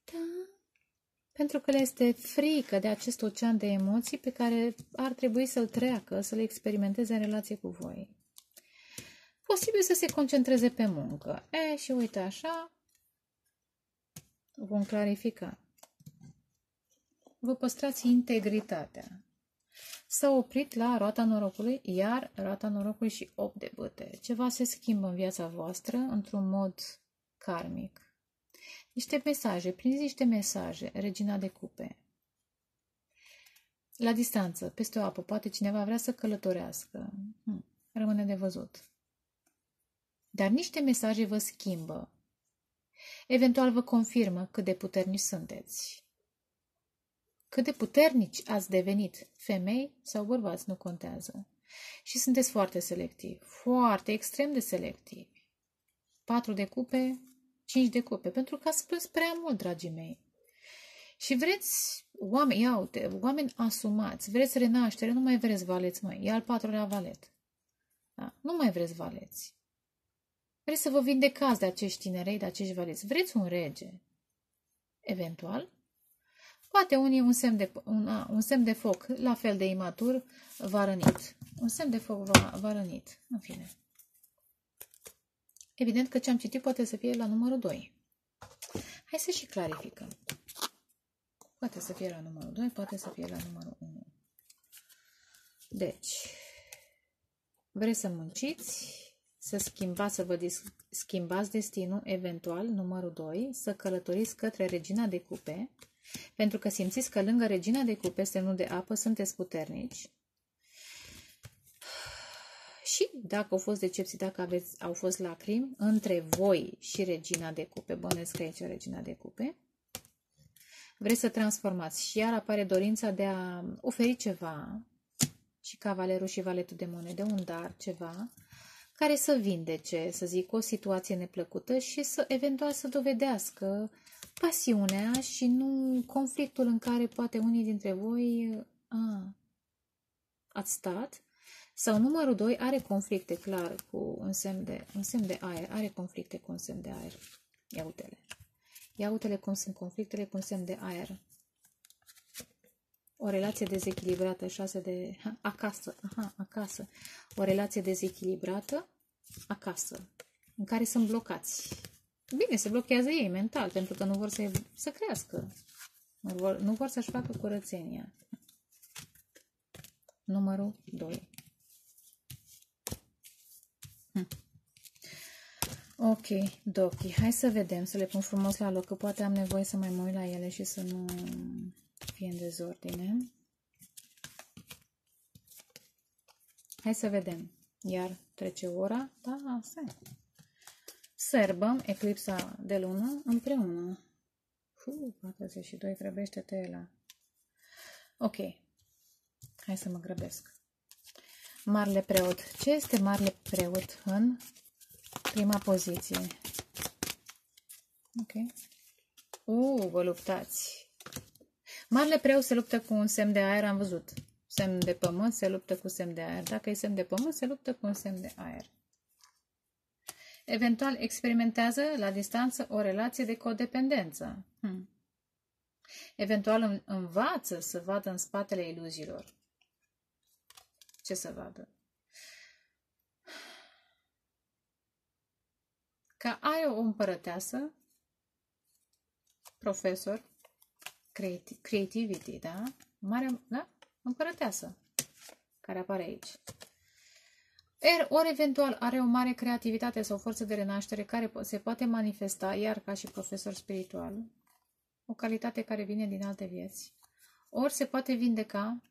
Da, pentru că le este frică de acest ocean de emoții pe care ar trebui să-l treacă, să le experimenteze în relație cu voi. Posibil să se concentreze pe muncă. E, și uite așa, vom clarifica vă păstrați integritatea. S-a oprit la roata norocului, iar roata norocului și 8 de băte. Ceva se schimbă în viața voastră într-un mod karmic. Niște mesaje, prinzi niște mesaje, regina de cupe. La distanță, peste o apă, poate cineva vrea să călătorească. Hm, rămâne de văzut. Dar niște mesaje vă schimbă. Eventual vă confirmă cât de puternici sunteți cât de puternici ați devenit, femei sau bărbați, nu contează. Și sunteți foarte selectivi, foarte, extrem de selectivi. Patru de cupe, cinci de cupe, pentru că ați spus prea mult, dragii mei. Și vreți oameni, ia uite, oameni asumați, vreți renaștere, nu mai vreți valeți, mai. E al patrulea valet. Da? Nu mai vreți valeți. Vreți să vă vindecați de acești tinerei, de acești valeți. Vreți un rege. Eventual. Poate unii un semn de, un, a, un semn de foc, la fel de imatur, va rănit. Un semn de foc va, va rănit. În fine. Evident că ce am citit poate să fie la numărul 2. Hai să și clarificăm. Poate să fie la numărul 2, poate să fie la numărul 1. Deci, vreți să munciți, să schimbați, să vă schimbați destinul, eventual, numărul 2, să călătoriți către regina de cupe, pentru că simțiți că lângă regina de cupe, semnul de apă, sunteți puternici. Și dacă au fost decepții, dacă aveți, au fost lacrimi între voi și regina de cupe, bănesc că aici regina de cupe, vreți să transformați și iar apare dorința de a oferi ceva și cavalerul și valetul de monede, un dar, ceva, care să vindece, să zic, o situație neplăcută și să eventual să dovedească pasiunea și nu conflictul în care poate unii dintre voi a, ați stat sau numărul 2 are conflicte clar cu un semn de, un semn de aer, are conflicte cu un semn de aer. Ia uite-le. Ia uite-le cum sunt conflictele cu un semn de aer. O relație dezechilibrată, șase de... Ha, acasă, aha, acasă. O relație dezechilibrată, acasă, în care sunt blocați. Bine, se blochează ei mental, pentru că nu vor să, să crească. Nu vor, nu vor să-și facă curățenia. Numărul 2. Hm. Ok, Doki, hai să vedem, să le pun frumos la loc, că poate am nevoie să mai mă uit la ele și să nu fie în dezordine. Hai să vedem. Iar trece ora. Da, asta e. Sărbăm eclipsa de lună împreună. Fu, 42, grăbește te la. Ok. Hai să mă grăbesc. Marele preot. Ce este marele preot în prima poziție? Ok. Uh, vă luptați. Marele preot se luptă cu un semn de aer, am văzut. Semn de pământ se luptă cu semn de aer. Dacă e semn de pământ, se luptă cu un semn de aer. Eventual experimentează la distanță o relație de codependență. Hmm. Eventual învață să vadă în spatele iluziilor. Ce să vadă? Că ai o împărăteasă, profesor, creativity, da? Mare, da? împărăteasă care apare aici. Er, ori eventual are o mare creativitate sau forță de renaștere care se poate manifesta, iar ca și profesor spiritual, o calitate care vine din alte vieți, ori se poate vindeca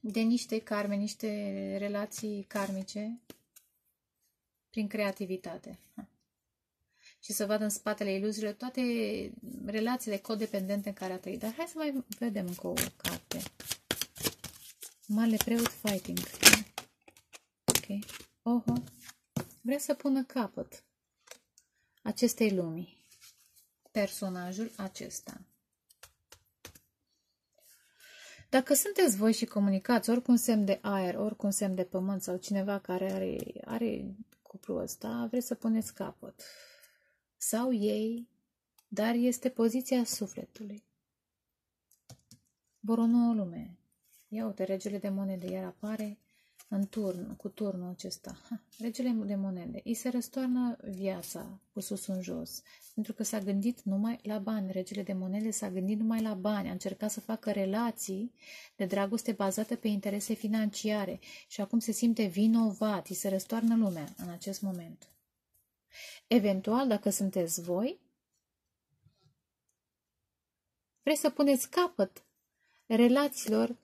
de niște karme, niște relații karmice prin creativitate. Și să vadă în spatele iluziilor toate relațiile codependente în care a trăit. Dar hai să mai vedem încă o carte. Marele preot fighting. Ok. Oho. Vrea să pună capăt acestei lumii. Personajul acesta. Dacă sunteți voi și comunicați ori cu un semn de aer, ori cu un semn de pământ sau cineva care are, are cuplul ăsta, vreți să puneți capăt. Sau ei, dar este poziția sufletului. Vor o nouă lume. Ia uite, regele de monede, iar apare în turn, cu turnul acesta. Ha, regele de monede. Îi se răstoarnă viața cu sus în jos, pentru că s-a gândit numai la bani. Regele de monede s-a gândit numai la bani. A încercat să facă relații de dragoste bazate pe interese financiare și acum se simte vinovat. Îi se răstoarnă lumea în acest moment. Eventual, dacă sunteți voi, vreți să puneți capăt relațiilor Uh,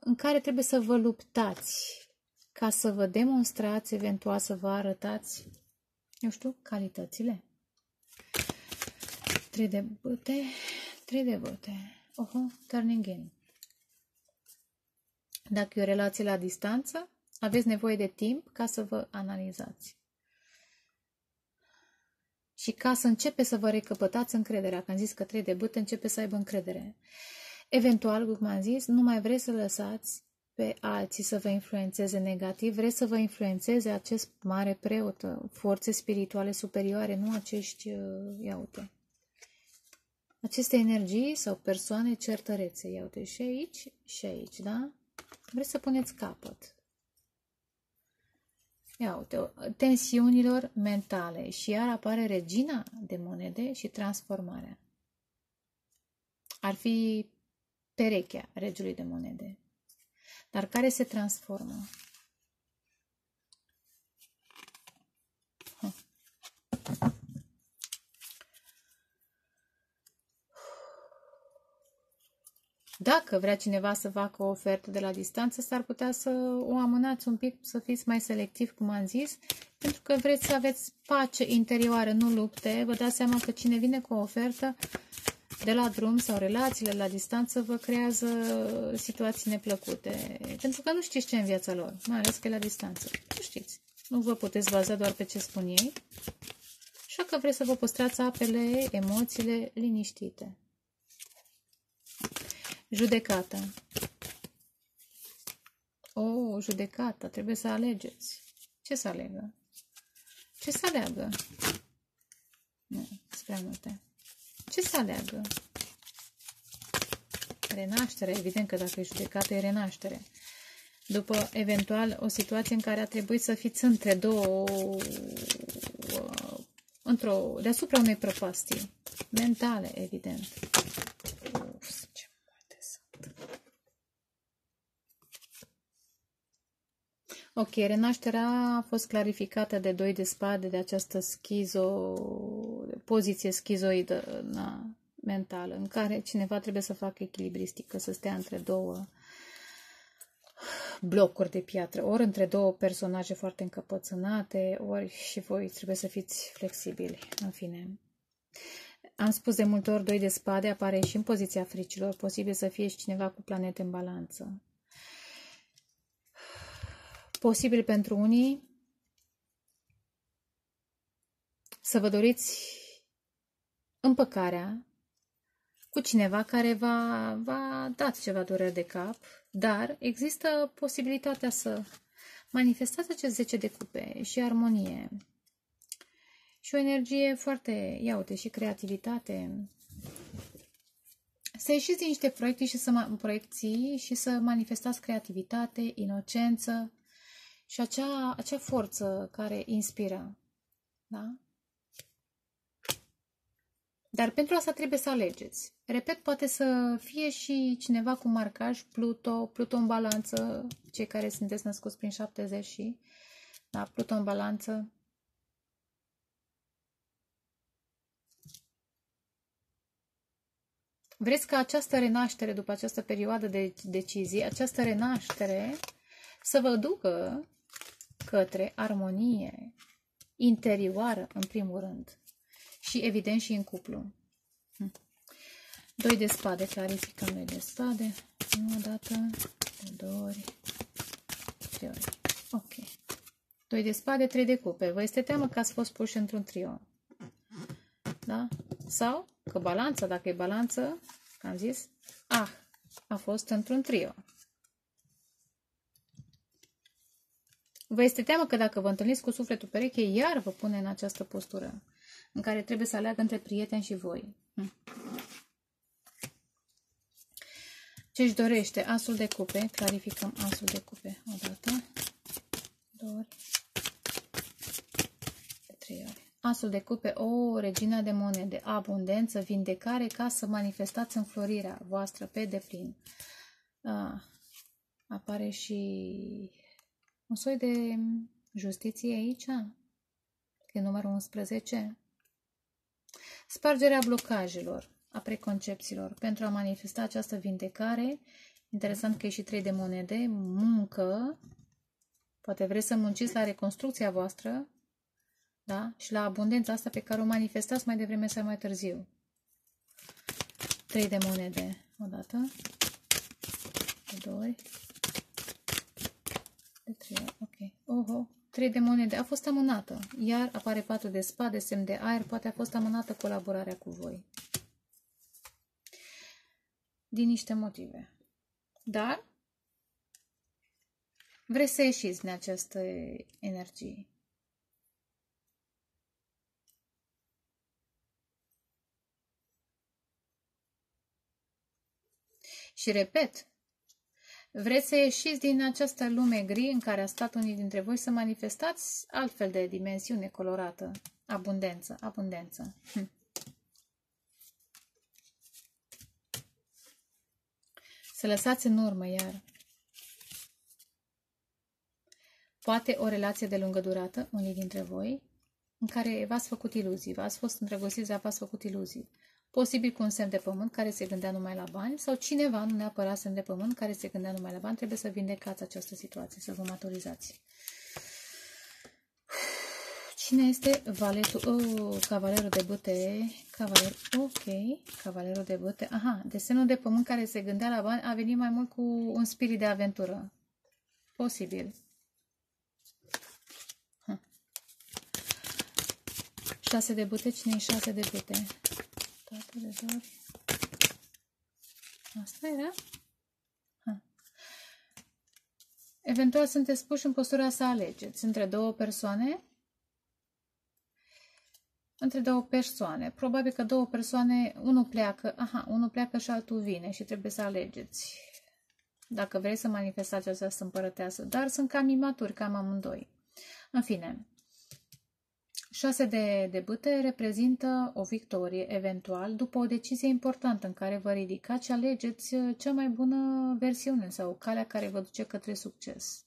în care trebuie să vă luptați ca să vă demonstrați, eventual să vă arătați, eu știu, calitățile. Trei de băte, trei de băte. oho, turning in. Dacă e o relație la distanță, aveți nevoie de timp ca să vă analizați. Și ca să începe să vă recăpătați încrederea, că am zis că trei de bât începe să aibă încredere. Eventual, cum am zis, nu mai vreți să lăsați pe alții să vă influențeze negativ, vreți să vă influențeze acest mare preot, forțe spirituale superioare, nu acești, uh, ia uite, aceste energii sau persoane certărețe, ia uite, și aici și aici, da? Vreți să puneți capăt. Ia uite, tensiunilor mentale și iar apare regina de monede și transformarea. Ar fi perechea regiului de monede, dar care se transformă. Dacă vrea cineva să facă o ofertă de la distanță, s-ar putea să o amânați un pic, să fiți mai selectiv, cum am zis, pentru că vreți să aveți pace interioară, nu lupte. Vă dați seama că cine vine cu o ofertă de la drum sau relațiile la distanță vă creează situații neplăcute, pentru că nu știți ce în viața lor, mai ales că e la distanță. Nu știți. Nu vă puteți baza doar pe ce spun ei. Așa că vreți să vă păstrați apele, emoțiile liniștite. Judecata. O, judecata. Trebuie să alegeți. Ce să alegă? Ce să aleagă? Nu, spre multe. Ce să aleagă? Renaștere. Evident că dacă e judecată, e renaștere. După, eventual, o situație în care a trebuit să fiți între două, într-o, deasupra unei prăpastii mentale, evident. Ok, renașterea a fost clarificată de doi de spade, de această schizo, poziție schizoidă na, mentală, în care cineva trebuie să facă echilibristică, să stea între două blocuri de piatră, ori între două personaje foarte încăpățânate, ori și voi trebuie să fiți flexibili, în fine. Am spus de multe ori, doi de spade apare și în poziția fricilor, posibil să fie și cineva cu planete în balanță posibil pentru unii să vă doriți împăcarea cu cineva care va, va dat ceva dureri de cap, dar există posibilitatea să manifestați acest 10 de cupe și armonie și o energie foarte, ia uite, și creativitate. Să ieșiți din niște proiecte și să, proiecții și să manifestați creativitate, inocență, și acea, acea forță care inspiră. Da? Dar pentru asta trebuie să alegeți. Repet, poate să fie și cineva cu marcaj Pluto, Pluto în balanță, cei care sunteți născuți prin 70 și, da, Pluto în balanță. Vreți ca această renaștere, după această perioadă de decizie, această renaștere să vă ducă către armonie interioară, în primul rând, și evident și în cuplu. Hm. Doi de spade, clarificăm noi de spade, o dată, de două ori, trei ori. Ok. Doi de spade, trei de cupe. Vă este teamă că ați fost puși într-un trio. Da? Sau că balanța, dacă e balanță, am zis, ah, a fost într-un trio. Vă este teamă că dacă vă întâlniți cu sufletul pereche, iar vă pune în această postură în care trebuie să aleagă între prieteni și voi. Hm. Ce își dorește? Asul de cupe. Clarificăm asul de cupe. O dată, două ori, de trei ori. Asul de cupe, o regina de monede, abundență, vindecare, ca să manifestați înflorirea voastră pe deplin. A, apare și un soi de justiție aici? Că e numărul 11? Spargerea blocajelor, a preconcepțiilor, pentru a manifesta această vindecare. Interesant că e și trei de monede, muncă, poate vreți să munciți la reconstrucția voastră, da? Și la abundența asta pe care o manifestați mai devreme sau mai târziu. Trei de monede. o dată, de două ori, de trei ori, ok. Oho, trei de monede. A fost amânată. Iar apare patru de spade, semn de aer. Poate a fost amânată colaborarea cu voi. Din niște motive. Dar vreți să ieșiți din această energie. Și repet, vreți să ieșiți din această lume gri în care a stat unii dintre voi să manifestați altfel de dimensiune colorată. Abundență, abundență. Hm. Să lăsați în urmă iar. Poate o relație de lungă durată, unii dintre voi, în care v-ați făcut iluzii, v-ați fost îndrăgostiți, dar v-ați făcut iluzii posibil cu un semn de pământ care se gândea numai la bani sau cineva, nu neapărat semn de pământ, care se gândea numai la bani, trebuie să vindecați această situație, să vă maturizați. Cine este valetul? Oh, cavalerul de bute. Cavaler, ok, cavalerul de bute. Aha, desenul de pământ care se gândea la bani a venit mai mult cu un spirit de aventură. Posibil. Hm. Șase de bute, cine e șase de bute? Toate de două ori. Asta era? Ha. Eventual sunteți puși în postura să alegeți între două persoane. Între două persoane. Probabil că două persoane, unul pleacă, aha, unul pleacă și altul vine și trebuie să alegeți. Dacă vreți să manifestați această împărăteasă. Dar sunt cam imaturi, cam amândoi. În fine, 6 de, de bâte reprezintă o victorie, eventual, după o decizie importantă în care vă ridicați și alegeți uh, cea mai bună versiune sau calea care vă duce către succes.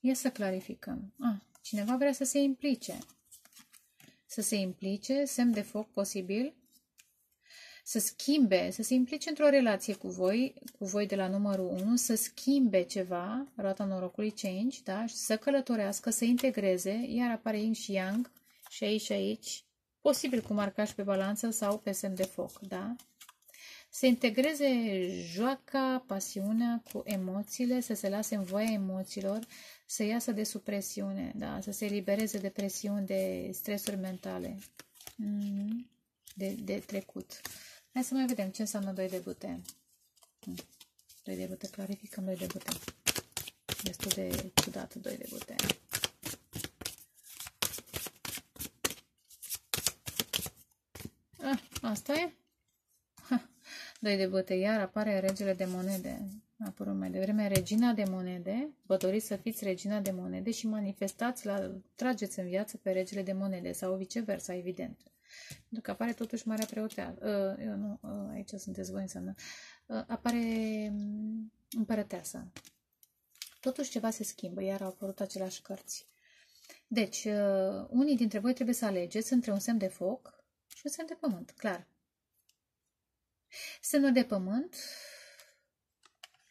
Ia să clarificăm. Ah, cineva vrea să se implice. Să se implice, semn de foc posibil, să schimbe, să se implice într-o relație cu voi, cu voi de la numărul 1, să schimbe ceva, roata norocului change, da? Și să călătorească, să integreze, iar apare yin și yang și aici și aici, posibil cu marcaj pe balanță sau pe semn de foc, da? Să integreze joaca, pasiunea cu emoțiile, să se lase în voia emoțiilor, să iasă de supresiune, da? Să se elibereze de presiuni, de stresuri mentale, mm-hmm. de, de trecut. Hai să mai vedem ce înseamnă 2 de bute. 2 de bute, clarificăm 2 de bute. Destul de ciudat 2 de bute. Ah, asta e? 2 de bute, iar apare regele de monede. A apărut mai devreme regina de monede. Vă doriți să fiți regina de monede și manifestați, la, trageți în viață pe regele de monede sau viceversa, evident. Pentru că apare totuși Marea Preoteasă. Uh, eu nu, uh, aici sunteți voi înseamnă. Uh, apare um, împărăteasa. Totuși ceva se schimbă, iar au apărut aceleași cărți. Deci, uh, unii dintre voi trebuie să alegeți între un semn de foc și un semn de pământ, clar. Semnul de pământ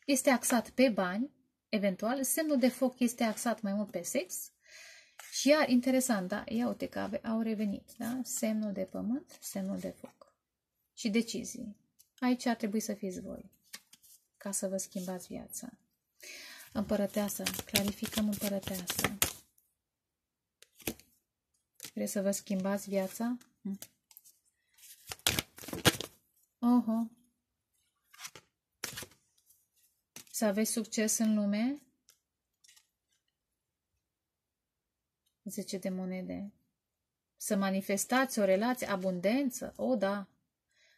este axat pe bani, eventual. Semnul de foc este axat mai mult pe sex și iar, interesant, da? Ia uite că au revenit, da? Semnul de pământ, semnul de foc. Și decizii. Aici ar trebui să fiți voi, ca să vă schimbați viața. Împărăteasă, clarificăm împărăteasă. Vreți să vă schimbați viața? Hm. Oho! Să aveți succes în lume? 10 de monede. Să manifestați o relație, abundență, o, da,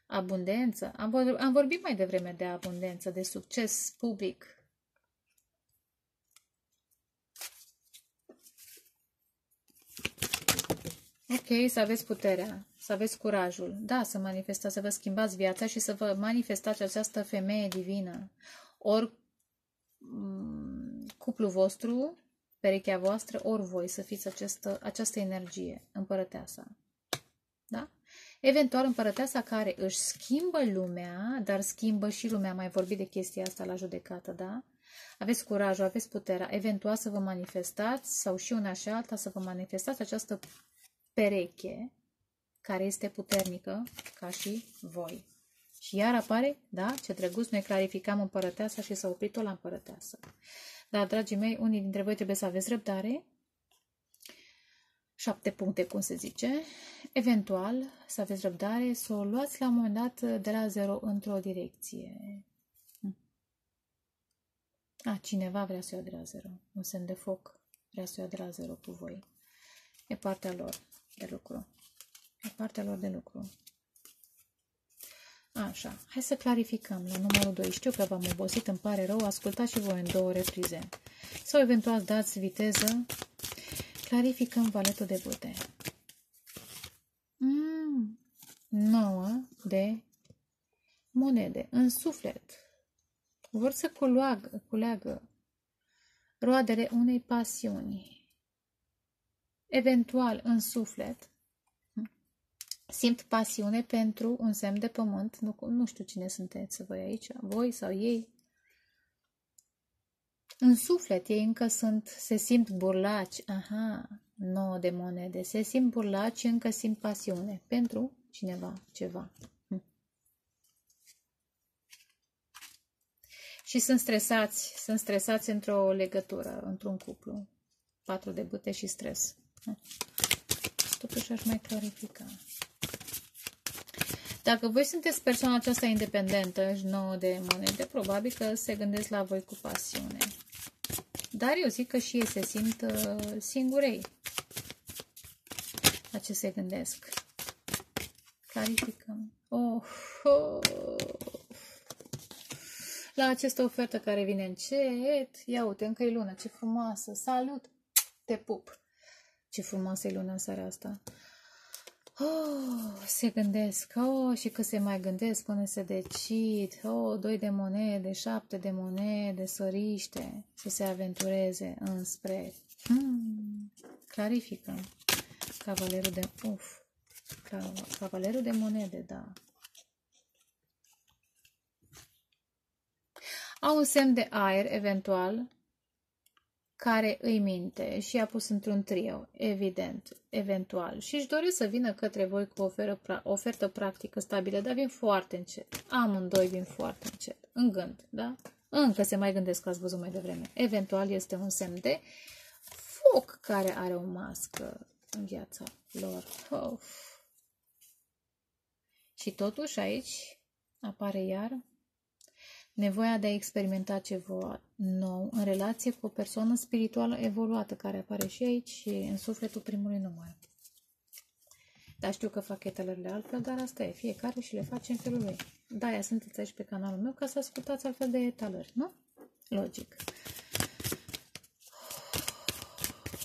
abundență. Am, vor, am vorbit mai devreme de abundență, de succes public. Ok, să aveți puterea, să aveți curajul. Da, să manifestați, să vă schimbați viața și să vă manifestați această femeie divină. Ori mm, cuplul vostru perechea voastră, ori voi să fiți această, această energie împărăteasa. Da? Eventual împărăteasa care își schimbă lumea, dar schimbă și lumea, mai vorbit de chestia asta la judecată, da? aveți curajul, aveți puterea, eventual să vă manifestați sau și una și alta să vă manifestați această pereche care este puternică ca și voi. Și iar apare, da, ce drăguț, noi clarificam împărăteasa și s-a oprit-o la împărăteasă. Dar, dragii mei, unii dintre voi trebuie să aveți răbdare, șapte puncte, cum se zice, eventual să aveți răbdare, să o luați la un moment dat de la zero într-o direcție. Hm. A, cineva vrea să o ia de la zero. Un semn de foc vrea să o ia de la zero cu voi. E partea lor de lucru. E partea lor de lucru. Așa, hai să clarificăm la numărul 2. Știu că v-am obosit, îmi pare rău, ascultați și voi în două reprize. Sau eventual dați viteză. Clarificăm valetul de bute. Mm, 9 de monede în suflet. Vor să culeagă, culeagă roadele unei pasiuni. Eventual în suflet simt pasiune pentru un semn de pământ. Nu, nu știu cine sunteți voi aici, voi sau ei. În suflet ei încă sunt, se simt burlaci, aha, nouă de monede, se simt burlaci și încă simt pasiune pentru cineva, ceva. Hm. Și sunt stresați, sunt stresați într-o legătură, într-un cuplu. Patru de bute și stres. Hm. Totuși aș mai clarifica. Dacă voi sunteți persoana aceasta independentă și nouă de monede, probabil că se gândesc la voi cu pasiune. Dar eu zic că și ei se simt uh, singurei la ce se gândesc. Clarificăm. Oh, oh. La această ofertă care vine încet, ia uite, încă e lună, ce frumoasă, salut, te pup. Ce frumoasă e luna în seara asta. Oh, se gândesc, oh, și că se mai gândesc până se decid, oh, doi de monede, șapte de monede, săriște, să se aventureze înspre. Hmm, clarifică. Cavalerul de, uf, cavalerul de monede, da. Au un semn de aer, eventual, care îi minte și a pus într-un trio, evident, eventual, și își doresc să vină către voi cu o ofertă, ofertă practică stabilă, dar vin foarte încet. Amândoi vin foarte încet, în gând, da? Încă se mai gândesc că ați văzut mai devreme. Eventual este un semn de foc care are o mască în viața lor. Of. Și totuși aici apare iar nevoia de a experimenta ceva nou în relație cu o persoană spirituală evoluată care apare și aici și în sufletul primului număr. Dar știu că fac etalările altfel, dar asta e, fiecare și le face în felul lui. Da, sunteți aici pe canalul meu ca să ascultați altfel de etalări, nu? Logic.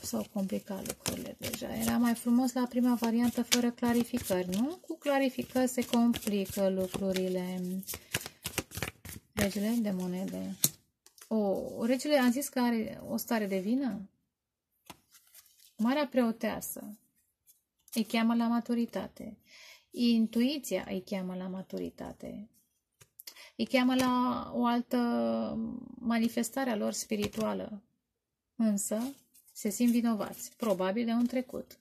S-au complicat lucrurile deja. Era mai frumos la prima variantă fără clarificări, nu? Cu clarificări se complică lucrurile. Regele de monede. O, regele a zis că are o stare de vină? Marea preoteasă îi cheamă la maturitate. Intuiția îi cheamă la maturitate. Îi cheamă la o altă manifestare a lor spirituală. Însă se simt vinovați, probabil de un trecut.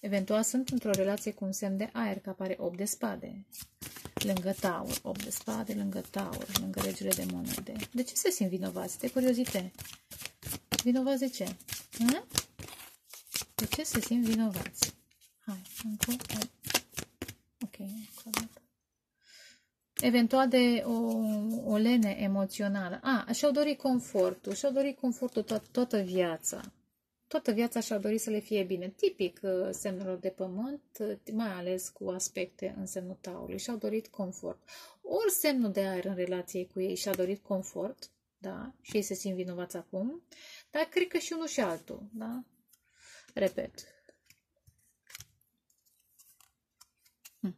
Eventual sunt într-o relație cu un semn de aer, că apare 8 de spade lângă taur, 8 de spade, lângă taur, lângă regele de monede. De ce se simt vinovați? De curiozitate. Vinovați de ce? Hă? De ce se simt vinovați? Hai, încă Ok, Eventual de o, o lene emoțională. A, și-au dorit confortul, și-au dorit confortul to- toată viața toată viața și-au dorit să le fie bine. Tipic uh, semnelor de pământ, uh, mai ales cu aspecte în semnul taurului, și-au dorit confort. Ori semnul de aer în relație cu ei și-a dorit confort, da, și ei se simt vinovați acum, dar cred că și unul și altul, da? Repet. Hm.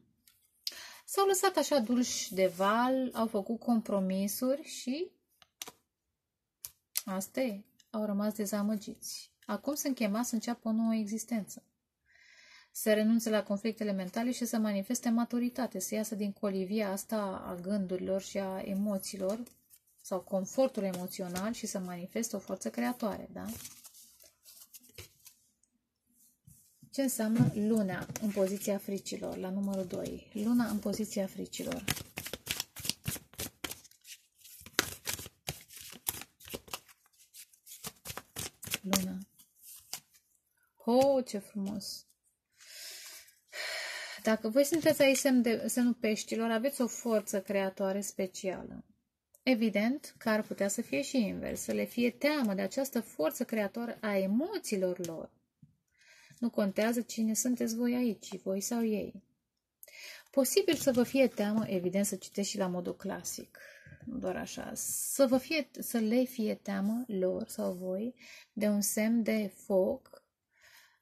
S-au lăsat așa dulși de val, au făcut compromisuri și asta e, au rămas dezamăgiți. Acum sunt chemați să înceapă o nouă existență. Să renunțe la conflictele mentale și să manifeste maturitate, să iasă din colivia asta a gândurilor și a emoțiilor sau confortul emoțional și să manifeste o forță creatoare, da? Ce înseamnă luna în poziția fricilor, la numărul 2? Luna în poziția fricilor. Luna. Oh, ce frumos! Dacă voi sunteți aici semn de, semnul peștilor, aveți o forță creatoare specială. Evident că ar putea să fie și invers, să le fie teamă de această forță creatoare a emoțiilor lor. Nu contează cine sunteți voi aici, voi sau ei. Posibil să vă fie teamă, evident să citești și la modul clasic, nu doar așa, să, vă fie, să le fie teamă lor sau voi de un semn de foc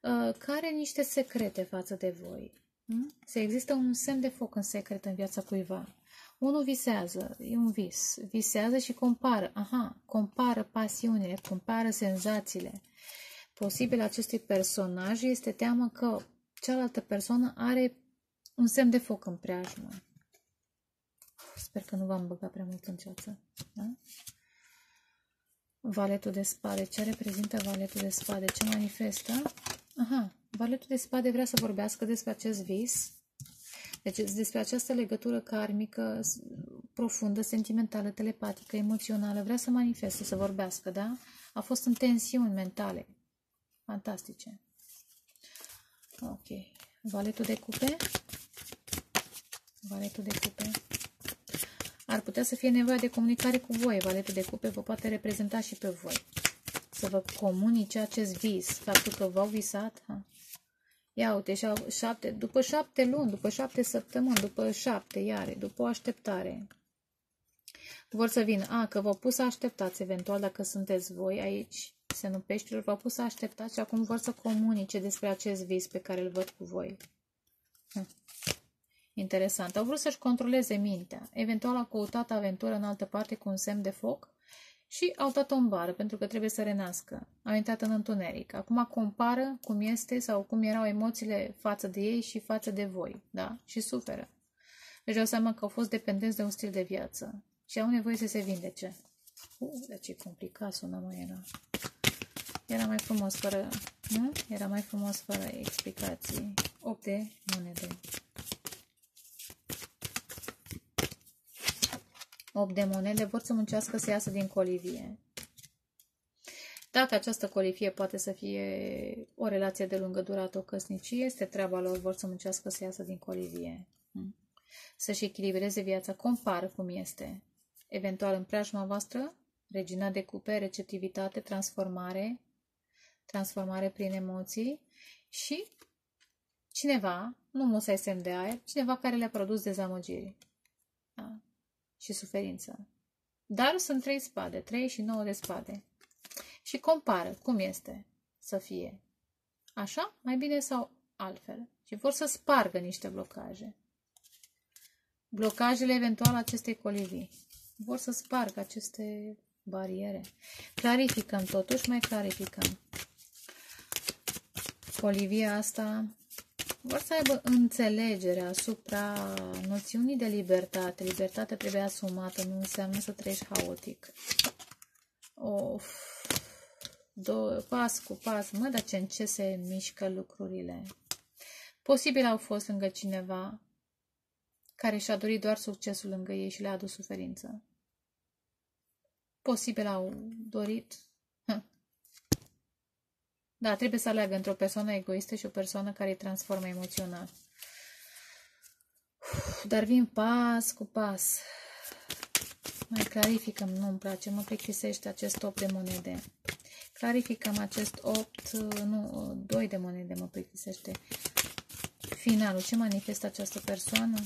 uh, care are niște secrete față de voi. Hmm? Să există un semn de foc în secret în viața cuiva. Unul visează, e un vis, visează și compară, aha, compară pasiunile, compară senzațiile. Posibil acestui personaj este teamă că cealaltă persoană are un semn de foc în preajmă. Sper că nu v-am băgat prea mult în ceață. Da? Valetul de spade. Ce reprezintă valetul de spade? Ce manifestă? Aha, valetul de spade vrea să vorbească despre acest vis deci despre această legătură karmică profundă, sentimentală, telepatică, emoțională, vrea să manifeste, să vorbească, da? A fost în tensiuni mentale. Fantastice. Ok. Valetul de cupe. Valetul de cupe. Ar putea să fie nevoie de comunicare cu voi. Valetul de cupe vă poate reprezenta și pe voi. Să vă comunice acest vis. Faptul că v-au visat. Ha? Ia uite, șapte, după șapte luni, după șapte săptămâni, după șapte, iare, după o așteptare. Vor să vină. A, că v-au pus să așteptați, eventual, dacă sunteți voi aici, se nupeștilor, v-au pus să așteptați și acum vor să comunice despre acest vis pe care îl văd cu voi. Hm. Interesant. Au vrut să-și controleze mintea. Eventual au căutat aventură în altă parte cu un semn de foc și au dat-o în bară pentru că trebuie să renască. Au intrat în întuneric. Acum compară cum este sau cum erau emoțiile față de ei și față de voi, da? Și suferă. Deci dau seama că au fost dependenți de un stil de viață și au nevoie să se vindece. Uh, dar ce complicat sună, mă, era. Era mai frumos fără... Nu? Era mai frumos fără explicații. 8 de monede. 8 de monede vor să muncească să iasă din colivie. Dacă această colivie poate să fie o relație de lungă durată, o căsnicie, este treaba lor, vor să muncească să iasă din colivie. Hmm? Să-și echilibreze viața, compară cum este. Eventual în preajma voastră, regina de cupe, receptivitate, transformare, transformare prin emoții și cineva, nu musai semn de aer, cineva care le-a produs dezamăgiri. Da? Și suferință. Dar sunt trei spade, trei și nouă de spade. Și compară cum este să fie. Așa, mai bine sau altfel. Și vor să spargă niște blocaje. Blocajele eventual acestei colivii. Vor să spargă aceste bariere. Clarificăm totuși, mai clarificăm. Colivia asta vor să aibă înțelegere asupra noțiunii de libertate. Libertatea trebuie asumată, nu înseamnă să trăiești haotic. Of, do, pas cu pas, mă, dar ce, în ce se mișcă lucrurile. Posibil au fost lângă cineva care și-a dorit doar succesul lângă ei și le-a adus suferință. Posibil au dorit da, trebuie să aleagă între o persoană egoistă și o persoană care îi transformă emoțional. Dar vin pas cu pas. Mai clarificăm, nu-mi place, mă plictisește acest 8 de monede. Clarificăm acest 8, nu, 2 de monede mă plictisește. Finalul, ce manifestă această persoană?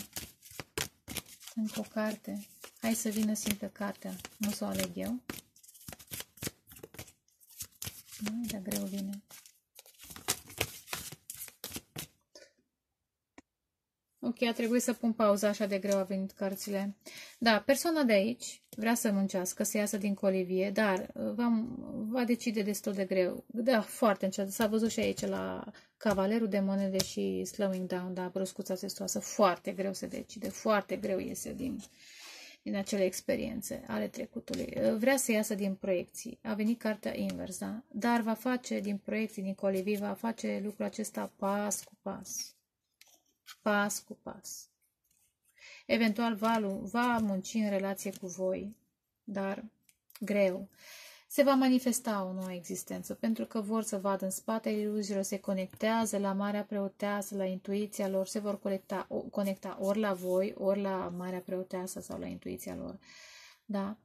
Încă o carte. Hai să vină simplă cartea, nu să o aleg eu. Nu, dar greu vine. Ok, a trebuit să pun pauza, așa de greu a venit cărțile. Da, persoana de aici vrea să muncească, să iasă din colivie, dar uh, va, va decide destul de greu. Da, foarte încet. S-a văzut și aici la Cavalerul de monede și Slowing Down, da, bruscuța testoasă. Foarte greu se decide, foarte greu iese din, din acele experiențe ale trecutului. Vrea să iasă din proiecții. A venit cartea invers, da? Dar va face din proiecții, din colivii, va face lucrul acesta pas cu pas. Pas cu pas. Eventual va, va munci în relație cu voi, dar greu se va manifesta o nouă existență, pentru că vor să vadă în spatele iluziilor, se conectează la Marea Preoteasă, la intuiția lor, se vor conecta, conecta ori la voi, ori la Marea Preoteasă sau la intuiția lor. Da?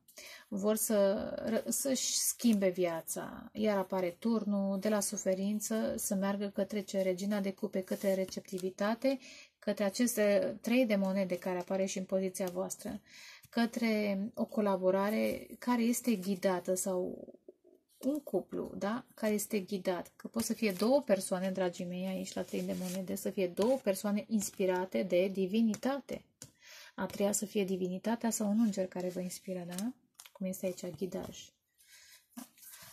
Vor să, să-și schimbe viața, iar apare turnul de la suferință să meargă către ce regina de cupe, către receptivitate, către aceste trei de monede care apare și în poziția voastră către o colaborare care este ghidată sau un cuplu, da? Care este ghidat. Că pot să fie două persoane, dragii mei, aici la trei de monede, să fie două persoane inspirate de divinitate. A treia să fie divinitatea sau un înger care vă inspiră, da? Cum este aici, ghidaj.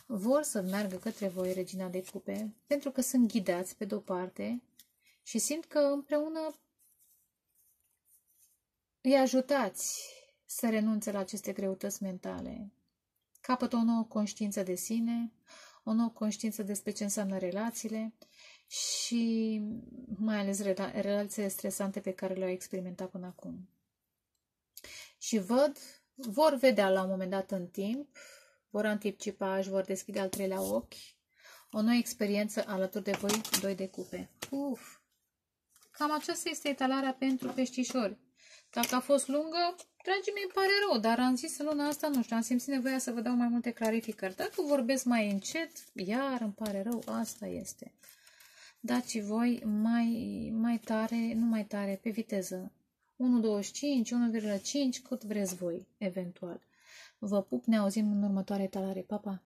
Vor să meargă către voi, regina de cupe, pentru că sunt ghidați pe de-o parte și simt că împreună îi ajutați să renunțe la aceste greutăți mentale. Capătă o nouă conștiință de sine, o nouă conștiință despre ce înseamnă relațiile și mai ales relațiile stresante pe care le-au experimentat până acum. Și văd, vor vedea la un moment dat în timp, vor anticipa, își vor deschide al treilea ochi, o nouă experiență alături de voi, doi de cupe. Uf! Cam aceasta este etalarea pentru peștișori. Dacă a fost lungă, dragii mei, pare rău, dar am zis luna asta, nu știu, am simțit nevoia să vă dau mai multe clarificări. Dacă vorbesc mai încet, iar îmi pare rău, asta este. Dați voi mai, mai tare, nu mai tare, pe viteză. 1.25, 1,5, cât vreți voi, eventual. Vă pup, ne auzim în următoarea talare. Pa, pa!